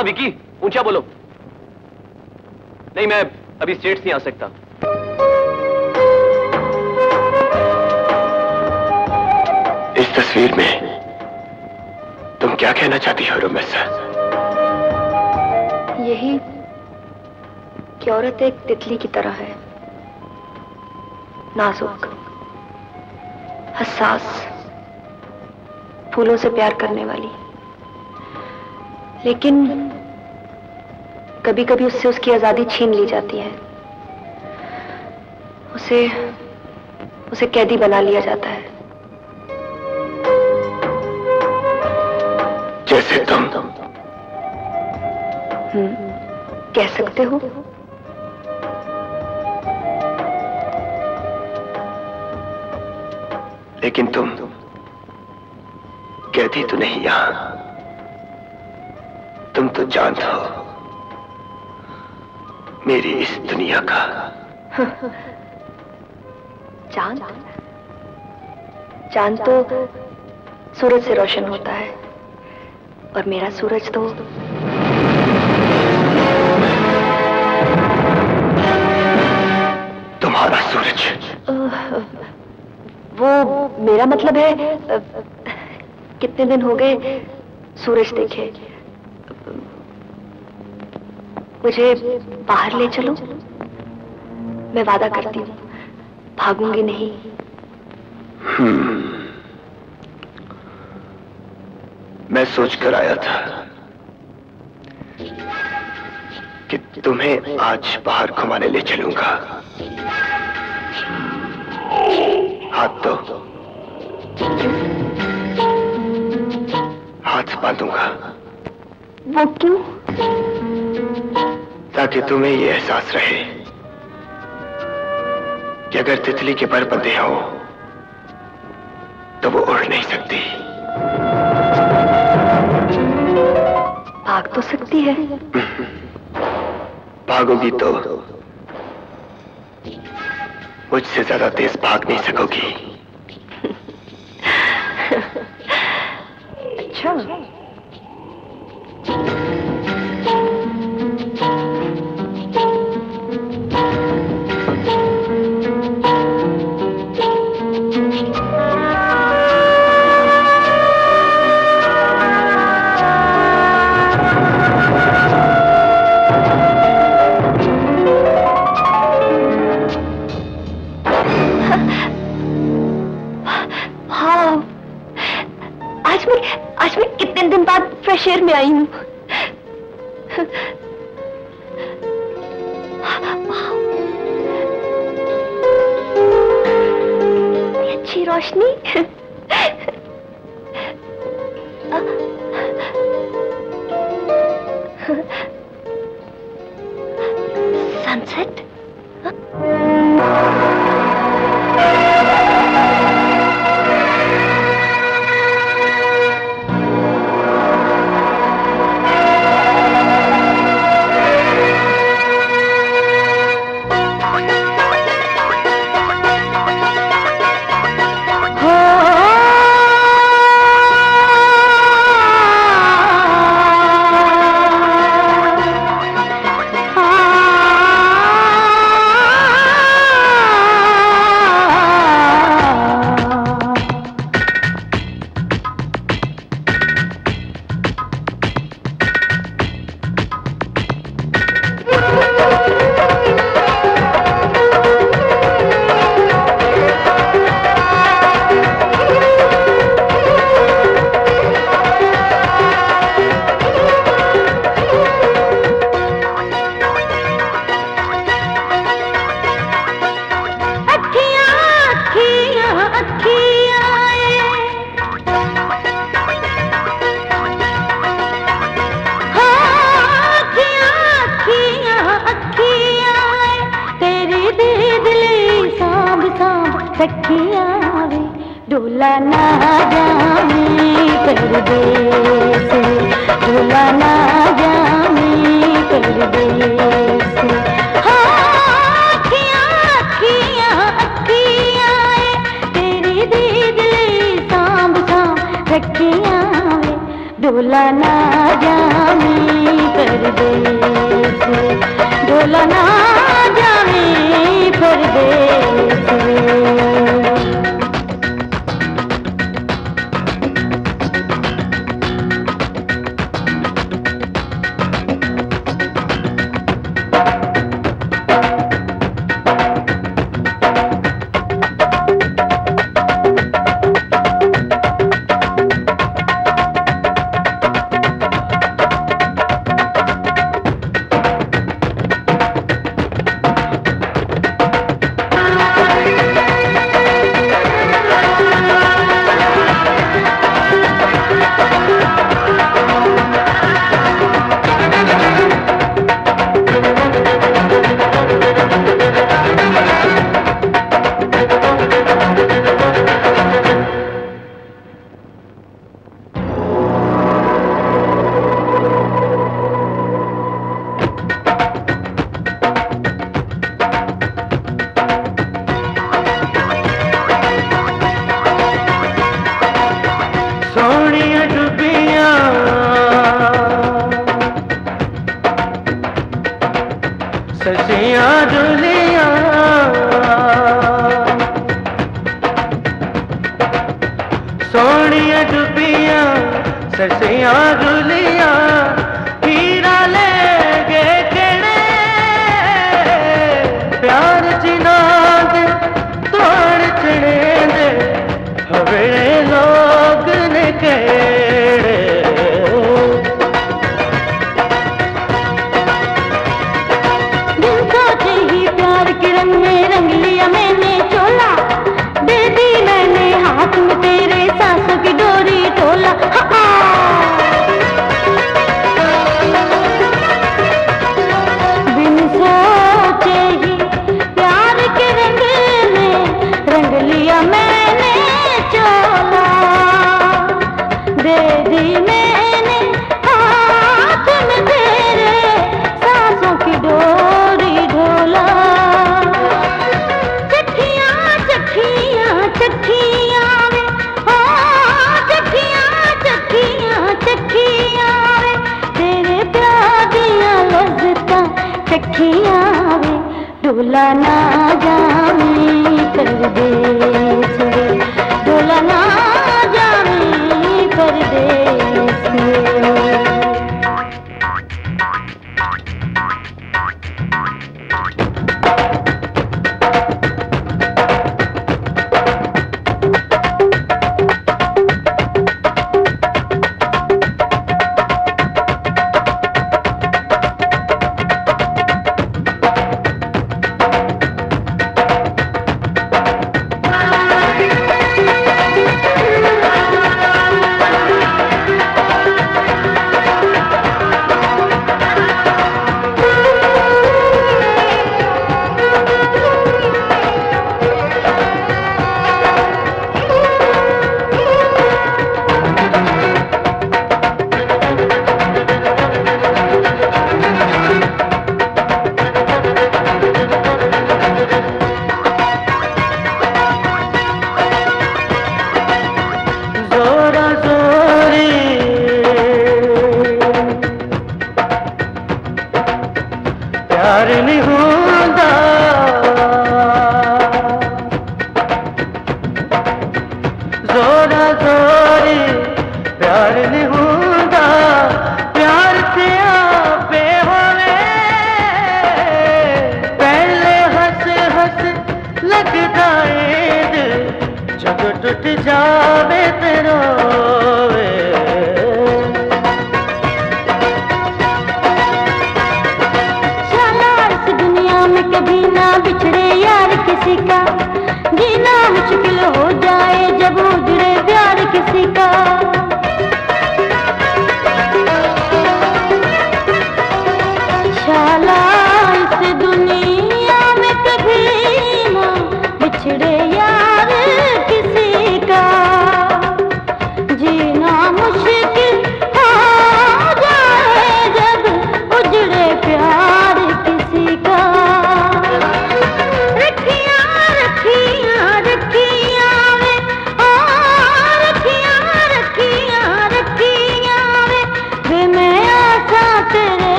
हाँ विकी ऊँचा बोलो। नहीं मैं अभी स्टेट नहीं आ सकता। इस तस्वीर में तुम क्या कहना चाहती हो रोमेश यही कि औरत एक तितली की तरह है। नाजुक हसास फूलों से प्यार करने वाली। लेकिन कभी कभी उससे उसकी आज़ादी छीन ली जाती है। उसे उसे कैदी बना लिया जाता है। जैसे तुम। हम्म, कह सकते हो। लेकिन तुम कैदी तो नहीं यहाँ। तुम तो जानते हो। मेरी इस दुनिया का। चाँद? चाँद तो सूरज से रोशन होता है और मेरा सूरज तो तुम्हारा सूरज। वो मेरा मतलब है कितने दिन हो गए सूरज देखे। मुझे बाहर ले चलो। मैं वादा करती हूँ भागूँगी नहीं। हम्म। मैं सोच कर आया था कि तुम्हें आज बाहर घुमाने ले चलूँगा। हाथ तो हाथ बांधूँगा। वो क्यों? ताकि तुम्हें ये एहसास रहे कि अगर तितली के पर बंधे हो तो वो उड़ नहीं सकती। भाग तो सकती है। भागोगी तो मुझसे ज़्यादा तेज भाग नहीं सकोगी। अच्छा। फ्रेश एयर में आई हूँ। अच्छी रोशनी।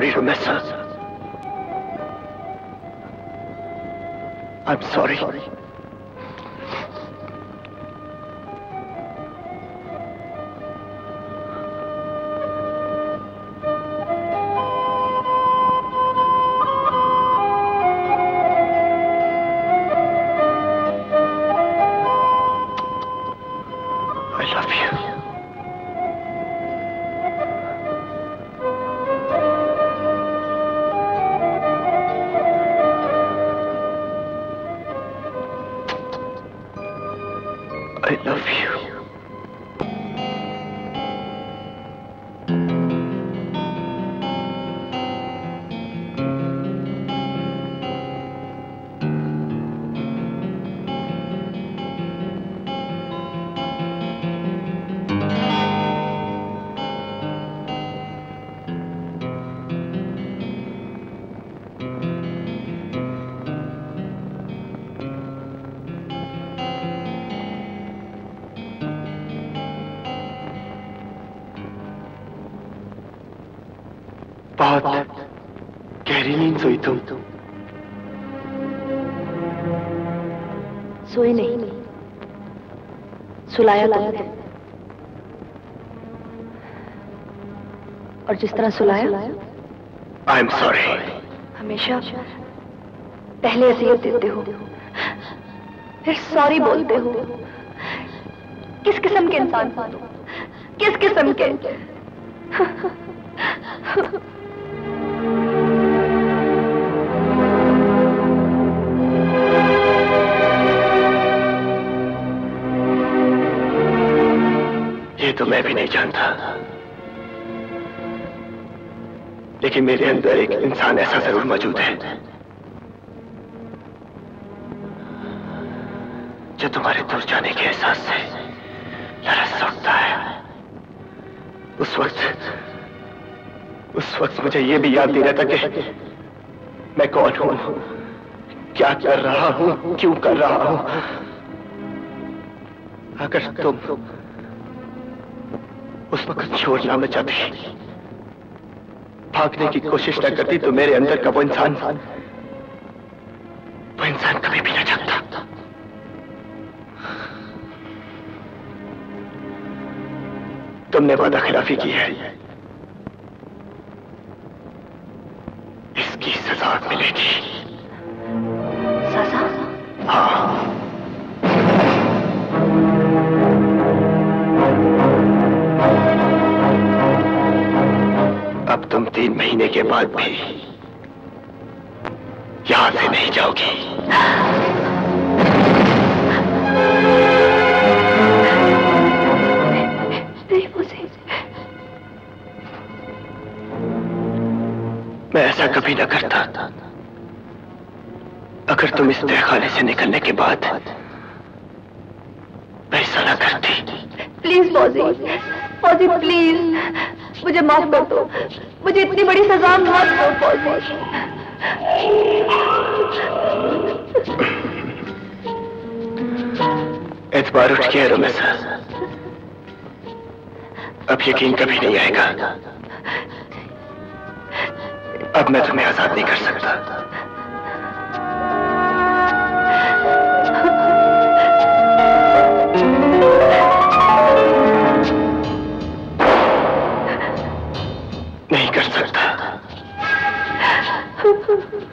sorry, I'm sorry. सोई तुम सोए नहीं। सुलाया लाया तुम और जिस तरह सुलाया? आई एम सॉरी हमेशा पहले असीयत देते हो। फिर सॉरी बोलते हो। किस किस्म के इंसान किस किस्म के? नहीं जानता। लेकिन मेरे अंदर एक इंसान ऐसा ज़रूर मौजूद है, जो तुम्हारे दूर जाने के एहसास से लरस उठता है। उस वक्त उस वक्त मुझे यह भी याद नहीं रहता कि मैं कौन हूँ, क्या कर रहा हूँ, क्यों कर रहा हूँ। अगर तुम वक्त छोड़ना मैं चाहती भागने की कोशिश न करती तो मेरे अंदर का वो इंसान वो इंसान कभी भी ना जागता। तुमने वादा खिलाफी की है। के बाद भी यहाँ से नहीं जाओगी। मैं ऐसा कभी ना करता। अगर तुम इस तहखाने से निकलने के बाद मैं ऐसा न करती। प्लीज़ फौजी फौजी प्लीज़ मुझे माफ़ कर दो। मुझे इतनी बड़ी सजा मत एतबार उठ गया रमेश अब यकीन कभी नहीं आएगा। अब मैं तुम्हें आज़ाद नहीं कर सकता।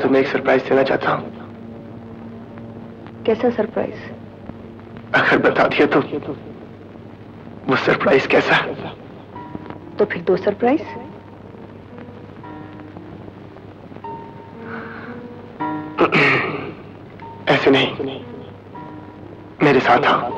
मैं तुम्हें एक सरप्राइज़ देना चाहता हूँ। कैसा सरप्राइज़ अगर बता दिया तो वो सरप्राइज़ कैसा? तो फिर दो सरप्राइज़ ऐसे नहीं। मेरे साथ आओ।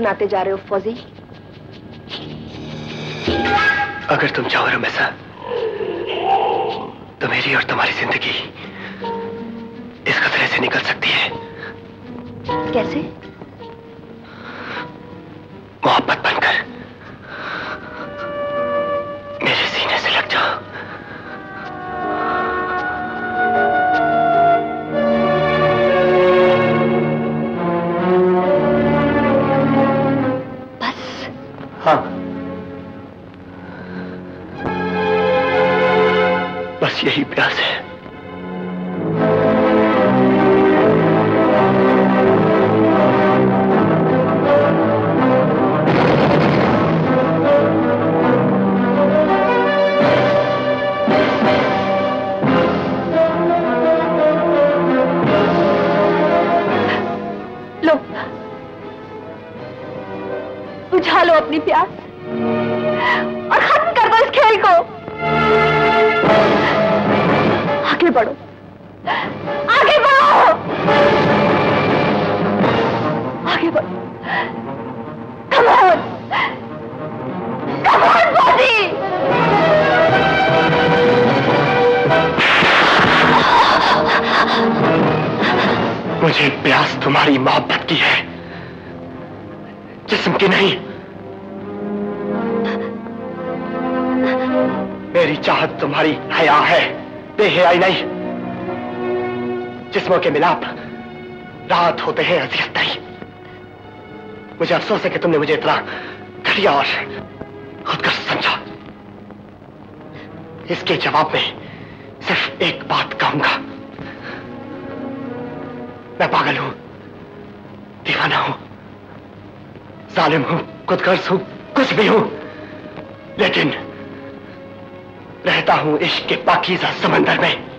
बनाते जा रहे हो फौजी। अगर तुम चाहो रमेशा तो मेरी और तुम्हारी ज़िंदगी इस खतरे से निकल सकती है। कैसे? मोहब्बत। के मिलाप रात होते हैं अजियत नहीं मुझे अफसोस है कि तुमने मुझे इतना घटिया और खुदकर समझा। इसके जवाब में सिर्फ़ एक बात कहूँगा। मैं पागल हूँ, दीवाना हूँ, जालिम हूँ, खुदगर्ज हूँ, कुछ भी हूँ। लेकिन रहता हूँ इश्क के पाकिजा समंदर में।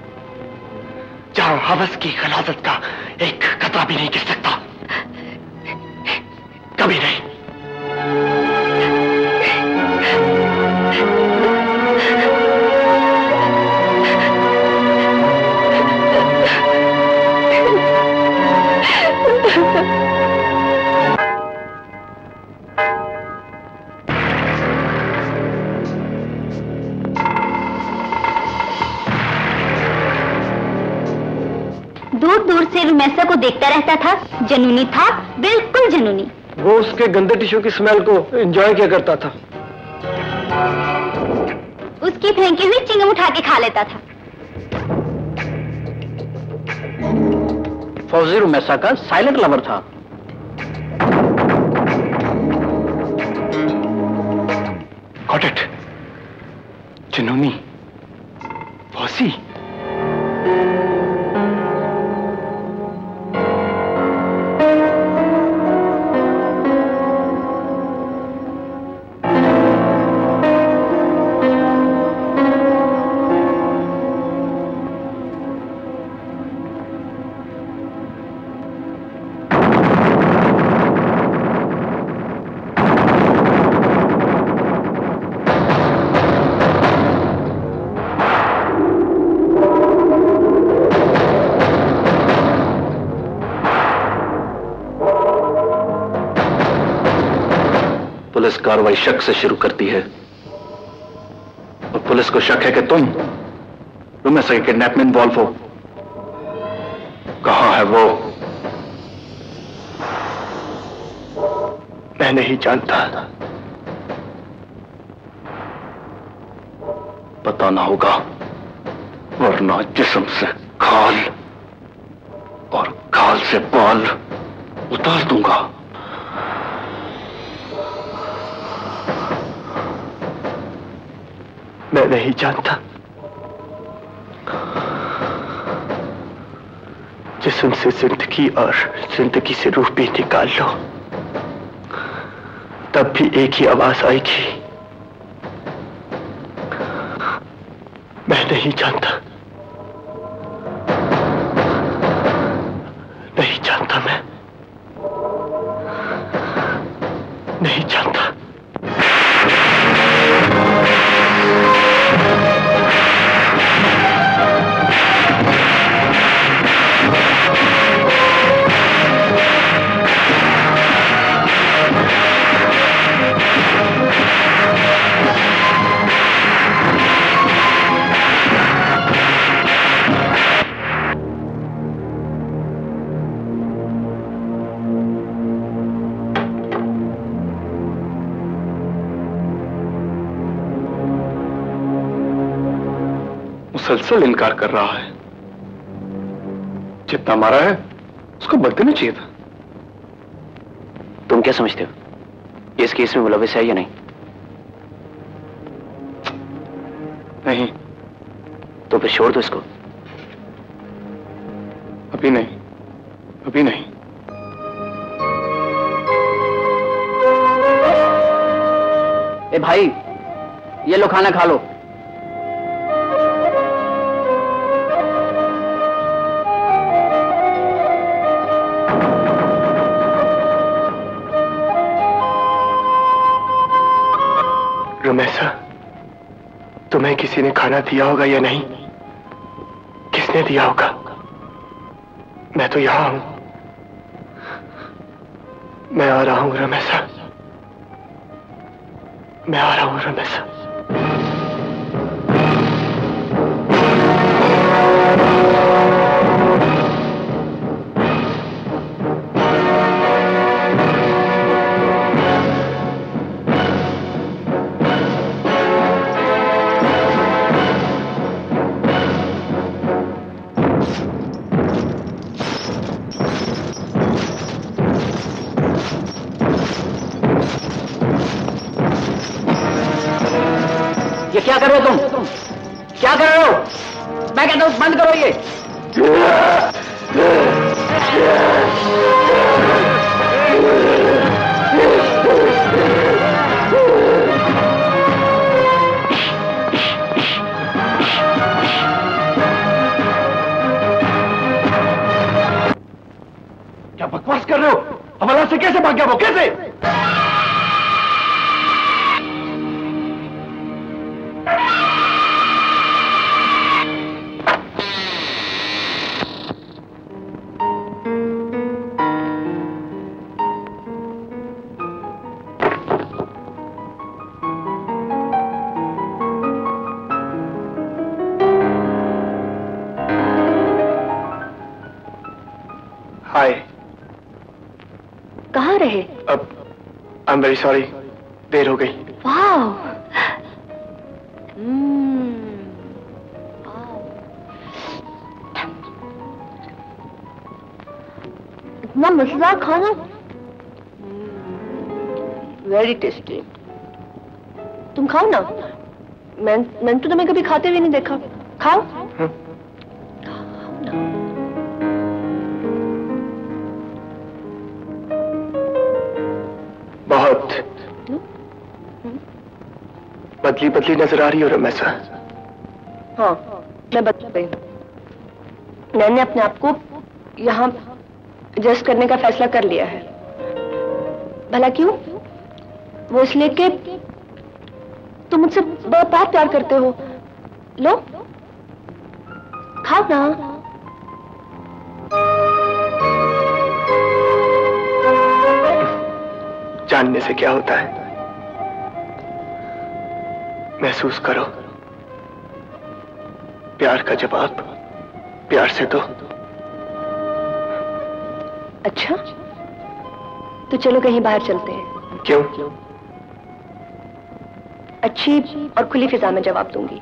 हवस की खलाजत का एक खतरा भी नहीं गिर सकता। कभी नहीं। को था? जनूनी था बिल्कुल जनूनी। वो उसके गंदे टिश्यू की स्मेल को एंजॉय किया करता था। उसकी फेंकी हुई चिंगम उठा के खा लेता था। फौजी रुमैसा का साइलेंट लवर था। Got it. जुनूनी। शक से शुरू करती है। और पुलिस को शक है कि तुम तुम ऐसे किडनैप में इन्वॉल्व हो। कहा है वो? मैं नहीं जानता। बताना होगा, वरना जिसम से खाल और खाल से बाल उतार दूँगा। नहीं जानता। जिसम से ज़िंदगी और ज़िंदगी से रूह भी निकाल लो, तब भी एक ही आवाज़ आएगी। मैं नहीं जानता। मुसलसल इनकार कर रहा है। जितना मारा है उसको बदलना चाहिए था। तुम क्या समझते हो? ये इस केस में मुलविस है या नहीं? नहीं। तो फिर छोड़ दो इसको। अभी नहीं। अभी नहीं। ए भाई ये लो खाना खा लो। किसी ने खाना दिया होगा या नहीं? किसने दिया होगा? मैं तो यहाँ हूँ। मैं आ रहा हूँ रमेशा मैं आ रहा हूँ रमेशा वेरी सॉरी देर हो गई। इतना मज़ेदार खाना। वेरी टेस्टी तुम खाओ ना। मैं, मैंने तो तुम्हें कभी खाते हुए नहीं देखा। खाओ। बदली बदली नज़र आ रही हो रमेशा हाँ मैं बता रही हूँ। मैंने अपने आप को यहाँ एडजस्ट करने का फैसला कर लिया है। भला क्यों? वो इसलिए कि तुम मुझसे बहुत बहुत प्यार करते हो। लो। खाओ ना। जानने से क्या होता है? महसूस करो। प्यार का जवाब प्यार से दो। अच्छा? तो चलो कहीं बाहर चलते हैं। क्यों? अच्छी और खुली फिजा में जवाब दूँगी।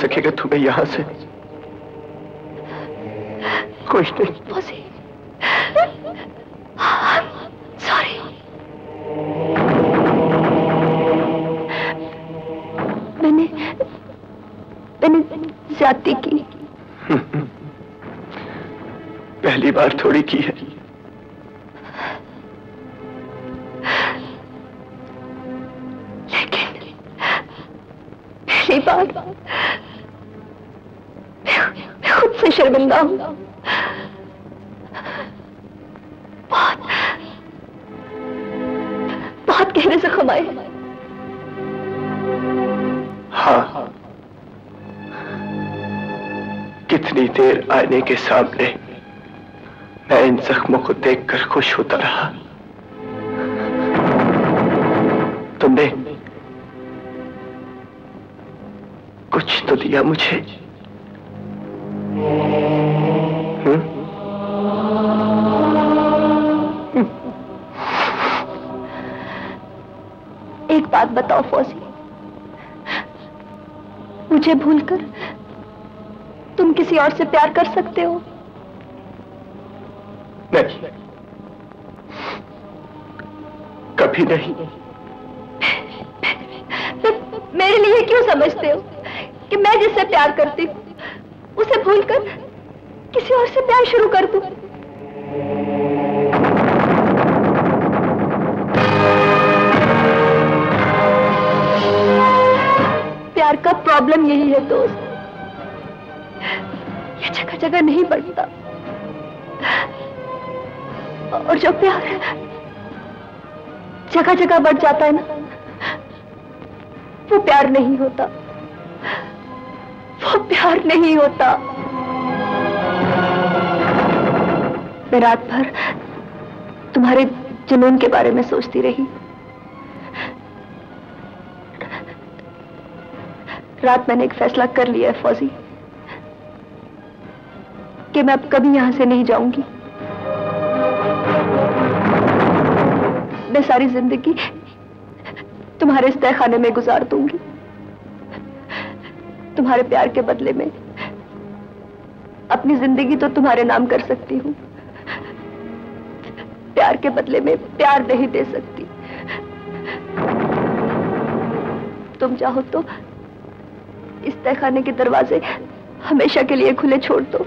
सकेगा तुम्हें यहाँ से? कुछ नहीं। की। हम्म, हम्म। पहली बार थोड़ी की है। आईने के सामने मैं इन जख्मों को देखकर खुश होता रहा। तुमने कुछ तो दिया मुझे। हम्म? एक बात बताओ फौजी। मुझे भूलकर तुम किसी और से प्यार कर सकते हो? नहीं। कभी नहीं। मेरे लिए क्यों समझते हो कि मैं जिससे प्यार करती हूँ उसे भूलकर किसी और से प्यार शुरू कर दूँ? प्यार का प्रॉब्लम यही है दोस्त। ये जगह जगह नहीं बढ़ता और जो प्यार जगह जगह बढ़ जाता है ना, वो प्यार नहीं होता। वो प्यार नहीं होता। मैं रात भर तुम्हारे जुनून के बारे में सोचती रही। रात मैंने एक फैसला कर लिया है फौजी। कि मैं अब कभी यहाँ से नहीं जाऊँगी। मैं सारी ज़िंदगी तुम्हारे इस तहखाने में गुजार दूँगी। तुम्हारे प्यार के बदले में अपनी ज़िंदगी तो तुम्हारे नाम कर सकती हूँ। प्यार के बदले में प्यार नहीं दे सकती। तुम चाहो तो इस तहखाने के दरवाजे हमेशा के लिए खुले छोड़ दो।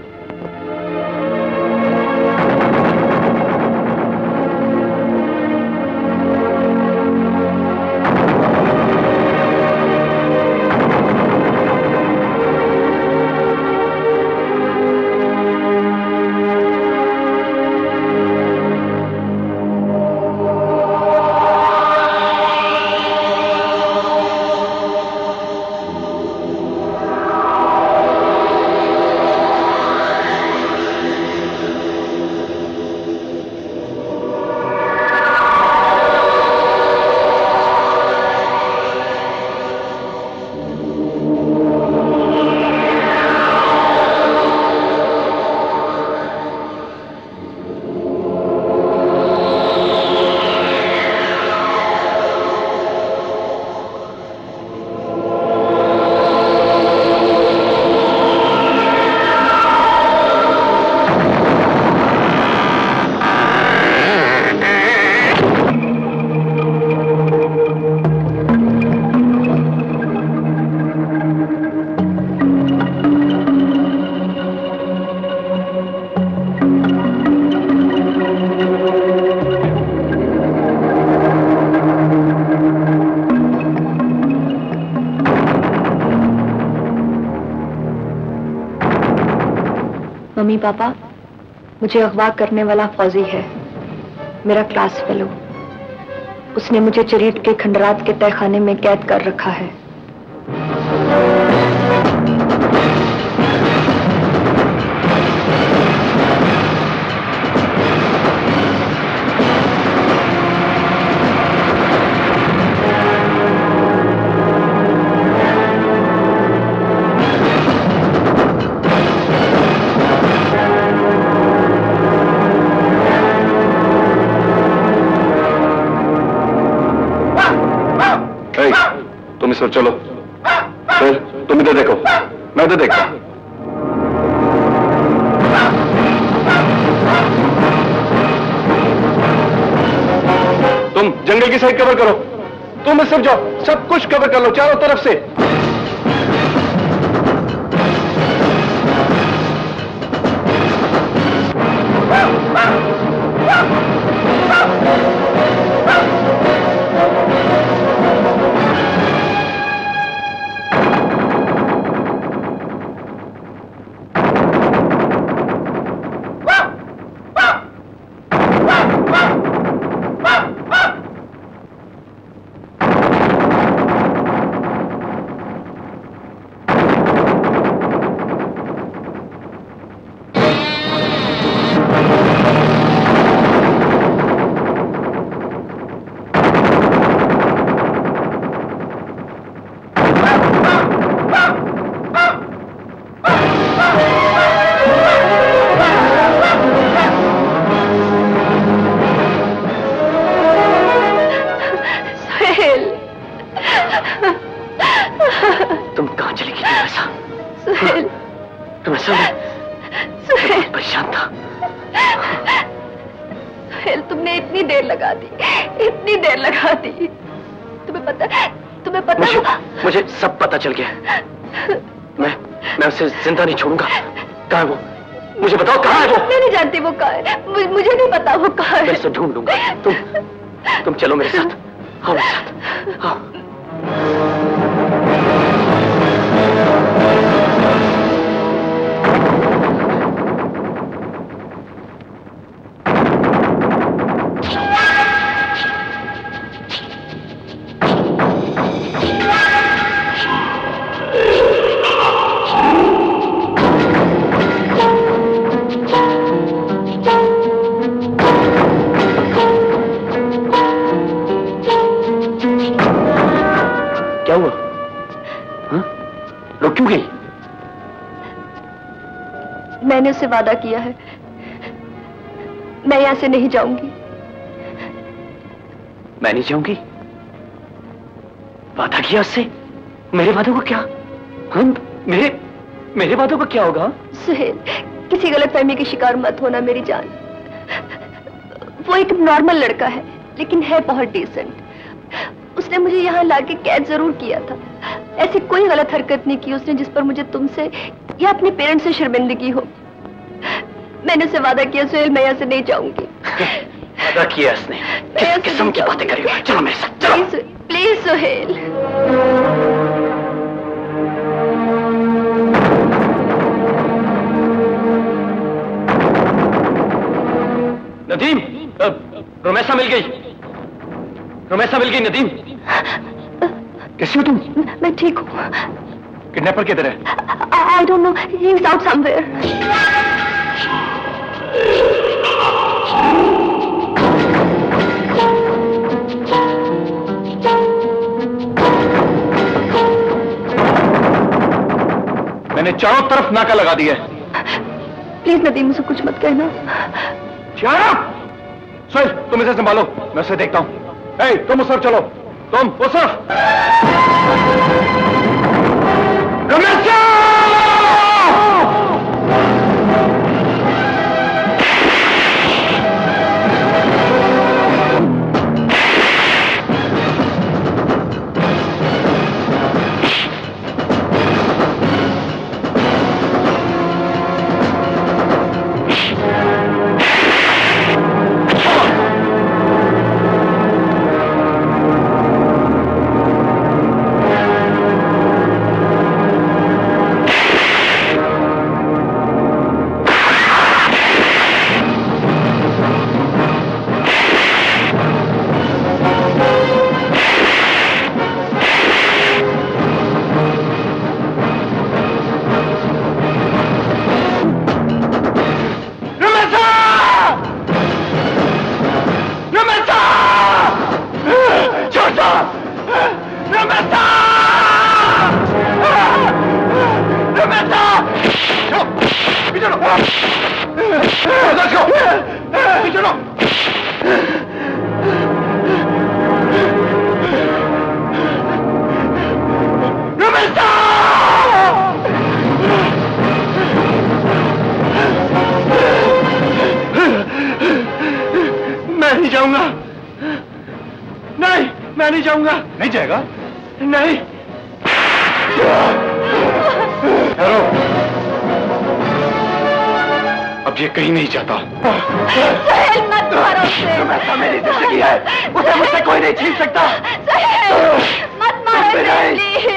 मम्मी पापा, मुझे अगवा करने वाला फौजी है। मेरा क्लास फेलो उसने मुझे चरीट के खंडरात के तहखाने में कैद कर रखा है। इस चलो। फिर तुम इधर देखो। मैं उधर देखता। तुम जंगल की साइड कवर करो। तुम इस सब जाओ। सब कुछ कवर कर लो, चारों तरफ़ से। ज़िंदा नहीं छोड़ूँगा। कहा है वो? मुझे बताओ कहाँ है वो? मैं नहीं जानती वो कहा है। मुझे- नहीं पता वो कहा मैं है। उसे ढूंढ लूँगा तुम तुम चलो मेरे साथ। उससे वादा किया है। मैं यहाँ से नहीं जाऊँगी। मैं नहीं जाऊँगी? वादा किया उससे? मेरे वादों को क्या? हम? मेरे मेरे वादों को क्या होगा? सुहेल किसी गलत फहमी की शिकार मत होना मेरी जान। वो एक नॉर्मल लड़का है लेकिन है बहुत डिसेंट उसने मुझे यहाँ लाके कैद ज़रूर किया था। ऐसी कोई गलत हरकत नहीं की उसने जिस पर मुझे तुमसे या अपने पेरेंट्स से शर्मिंदगी हो। मैंने उसे वादा किया सुहेल मैं यहाँ से नहीं जाऊँगी। वादा किया उसने किस किस्म की बातें करी हो? चलो मेरे साथ चलो। प्लीज़ सुहेल। नदीम रोमेसा मिल गई। रोमेसा मिल गई नदीम। कैसी हो तुम? मैं ठीक हूँ। किडनैपर किधर है? I don't know he is out somewhere चारों तरफ़ नाका लगा दिया है। प्लीज़ नदीम मुझे कुछ मत कहना। सर तुम इसे संभालो मैं उसे देखता हूँ। तुम उस तरफ़ चलो। तुम उस तरफ़। कहीं नहीं जाता। सुहेल मत मारो उसे। मेरी ज़िंदगी है। उसे मुझसे कोई नहीं छीन सकता। सुहेल मत मारो तुम नहीं। प्लीज़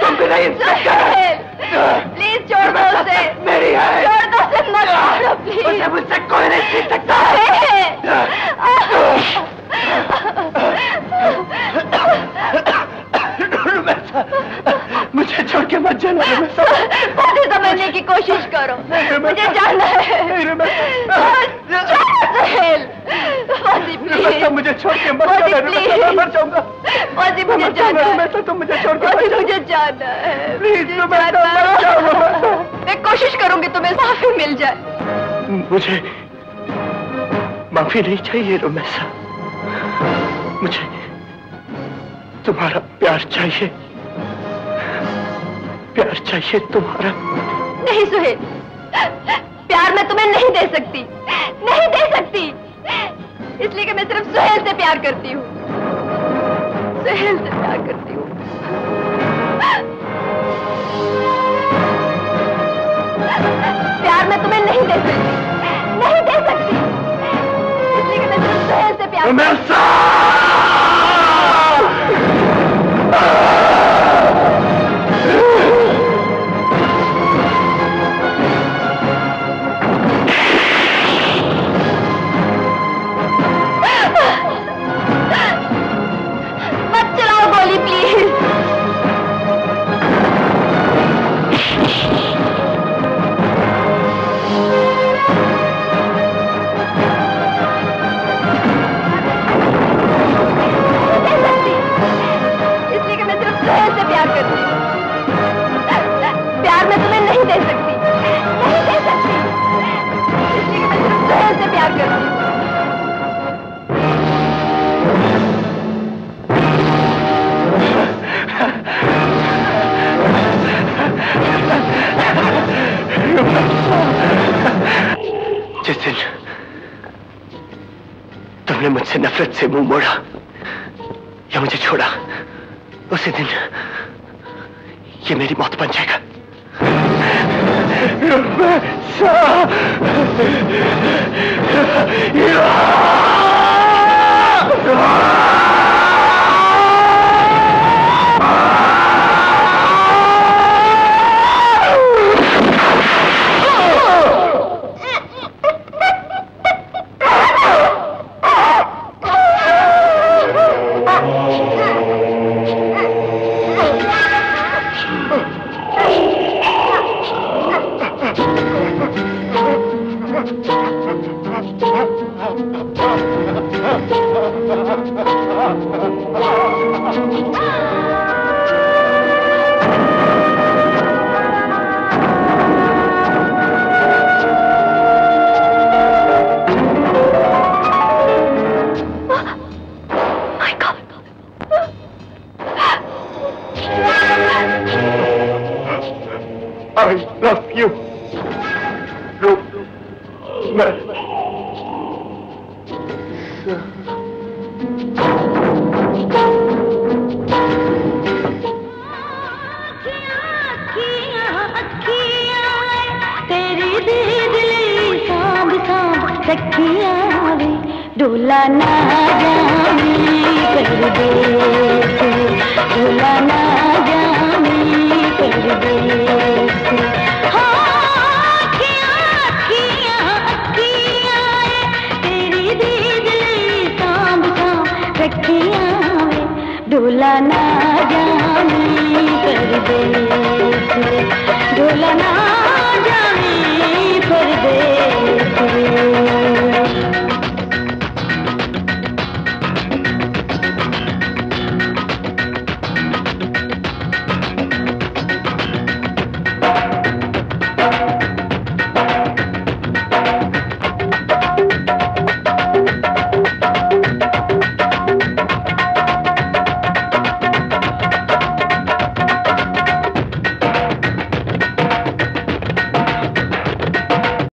तुम भी नहीं इंस्पेक्टर। प्लीज़ छोड़ दो उसे। मेरी है। छोड़ दो उसे मत मारो प्लीज़ उसे मुझसे कोई नहीं छीन सकता। मुझे छोड़ के मत जाना रमेशा। मुझे समझने की मुझे जानना है। प्लीज़ मुझे छोड़ के मत जाना मैं मर जाऊँगा। मैं मुझे जाना है रमेशा, तुम मुझे छोड़ के मत मुझे जाना। है प्लीज़ मुझे रमेशा, जाना। मत जाओ है। रमेशा। मैं कोशिश करूँगी तुम्हें माफ़ी मिल जाए। मुझे माफ़ी नहीं चाहिए रोमेसा मुझे तुम्हारा प्यार चाहिए। प्यार चाहिए तुम्हारा। नहीं सुहेल मैं तुम्हें नहीं दे सकती। नहीं दे सकती। इसलिए कि मैं सिर्फ़ सुहेल से प्यार करती हूँ। सुहेल से प्यार करती हूँ। प्यार मैं तुम्हें नहीं दे सकती। नहीं दे सकती। इसलिए कि मैं सिर्फ़ सुहेल से प्यार तो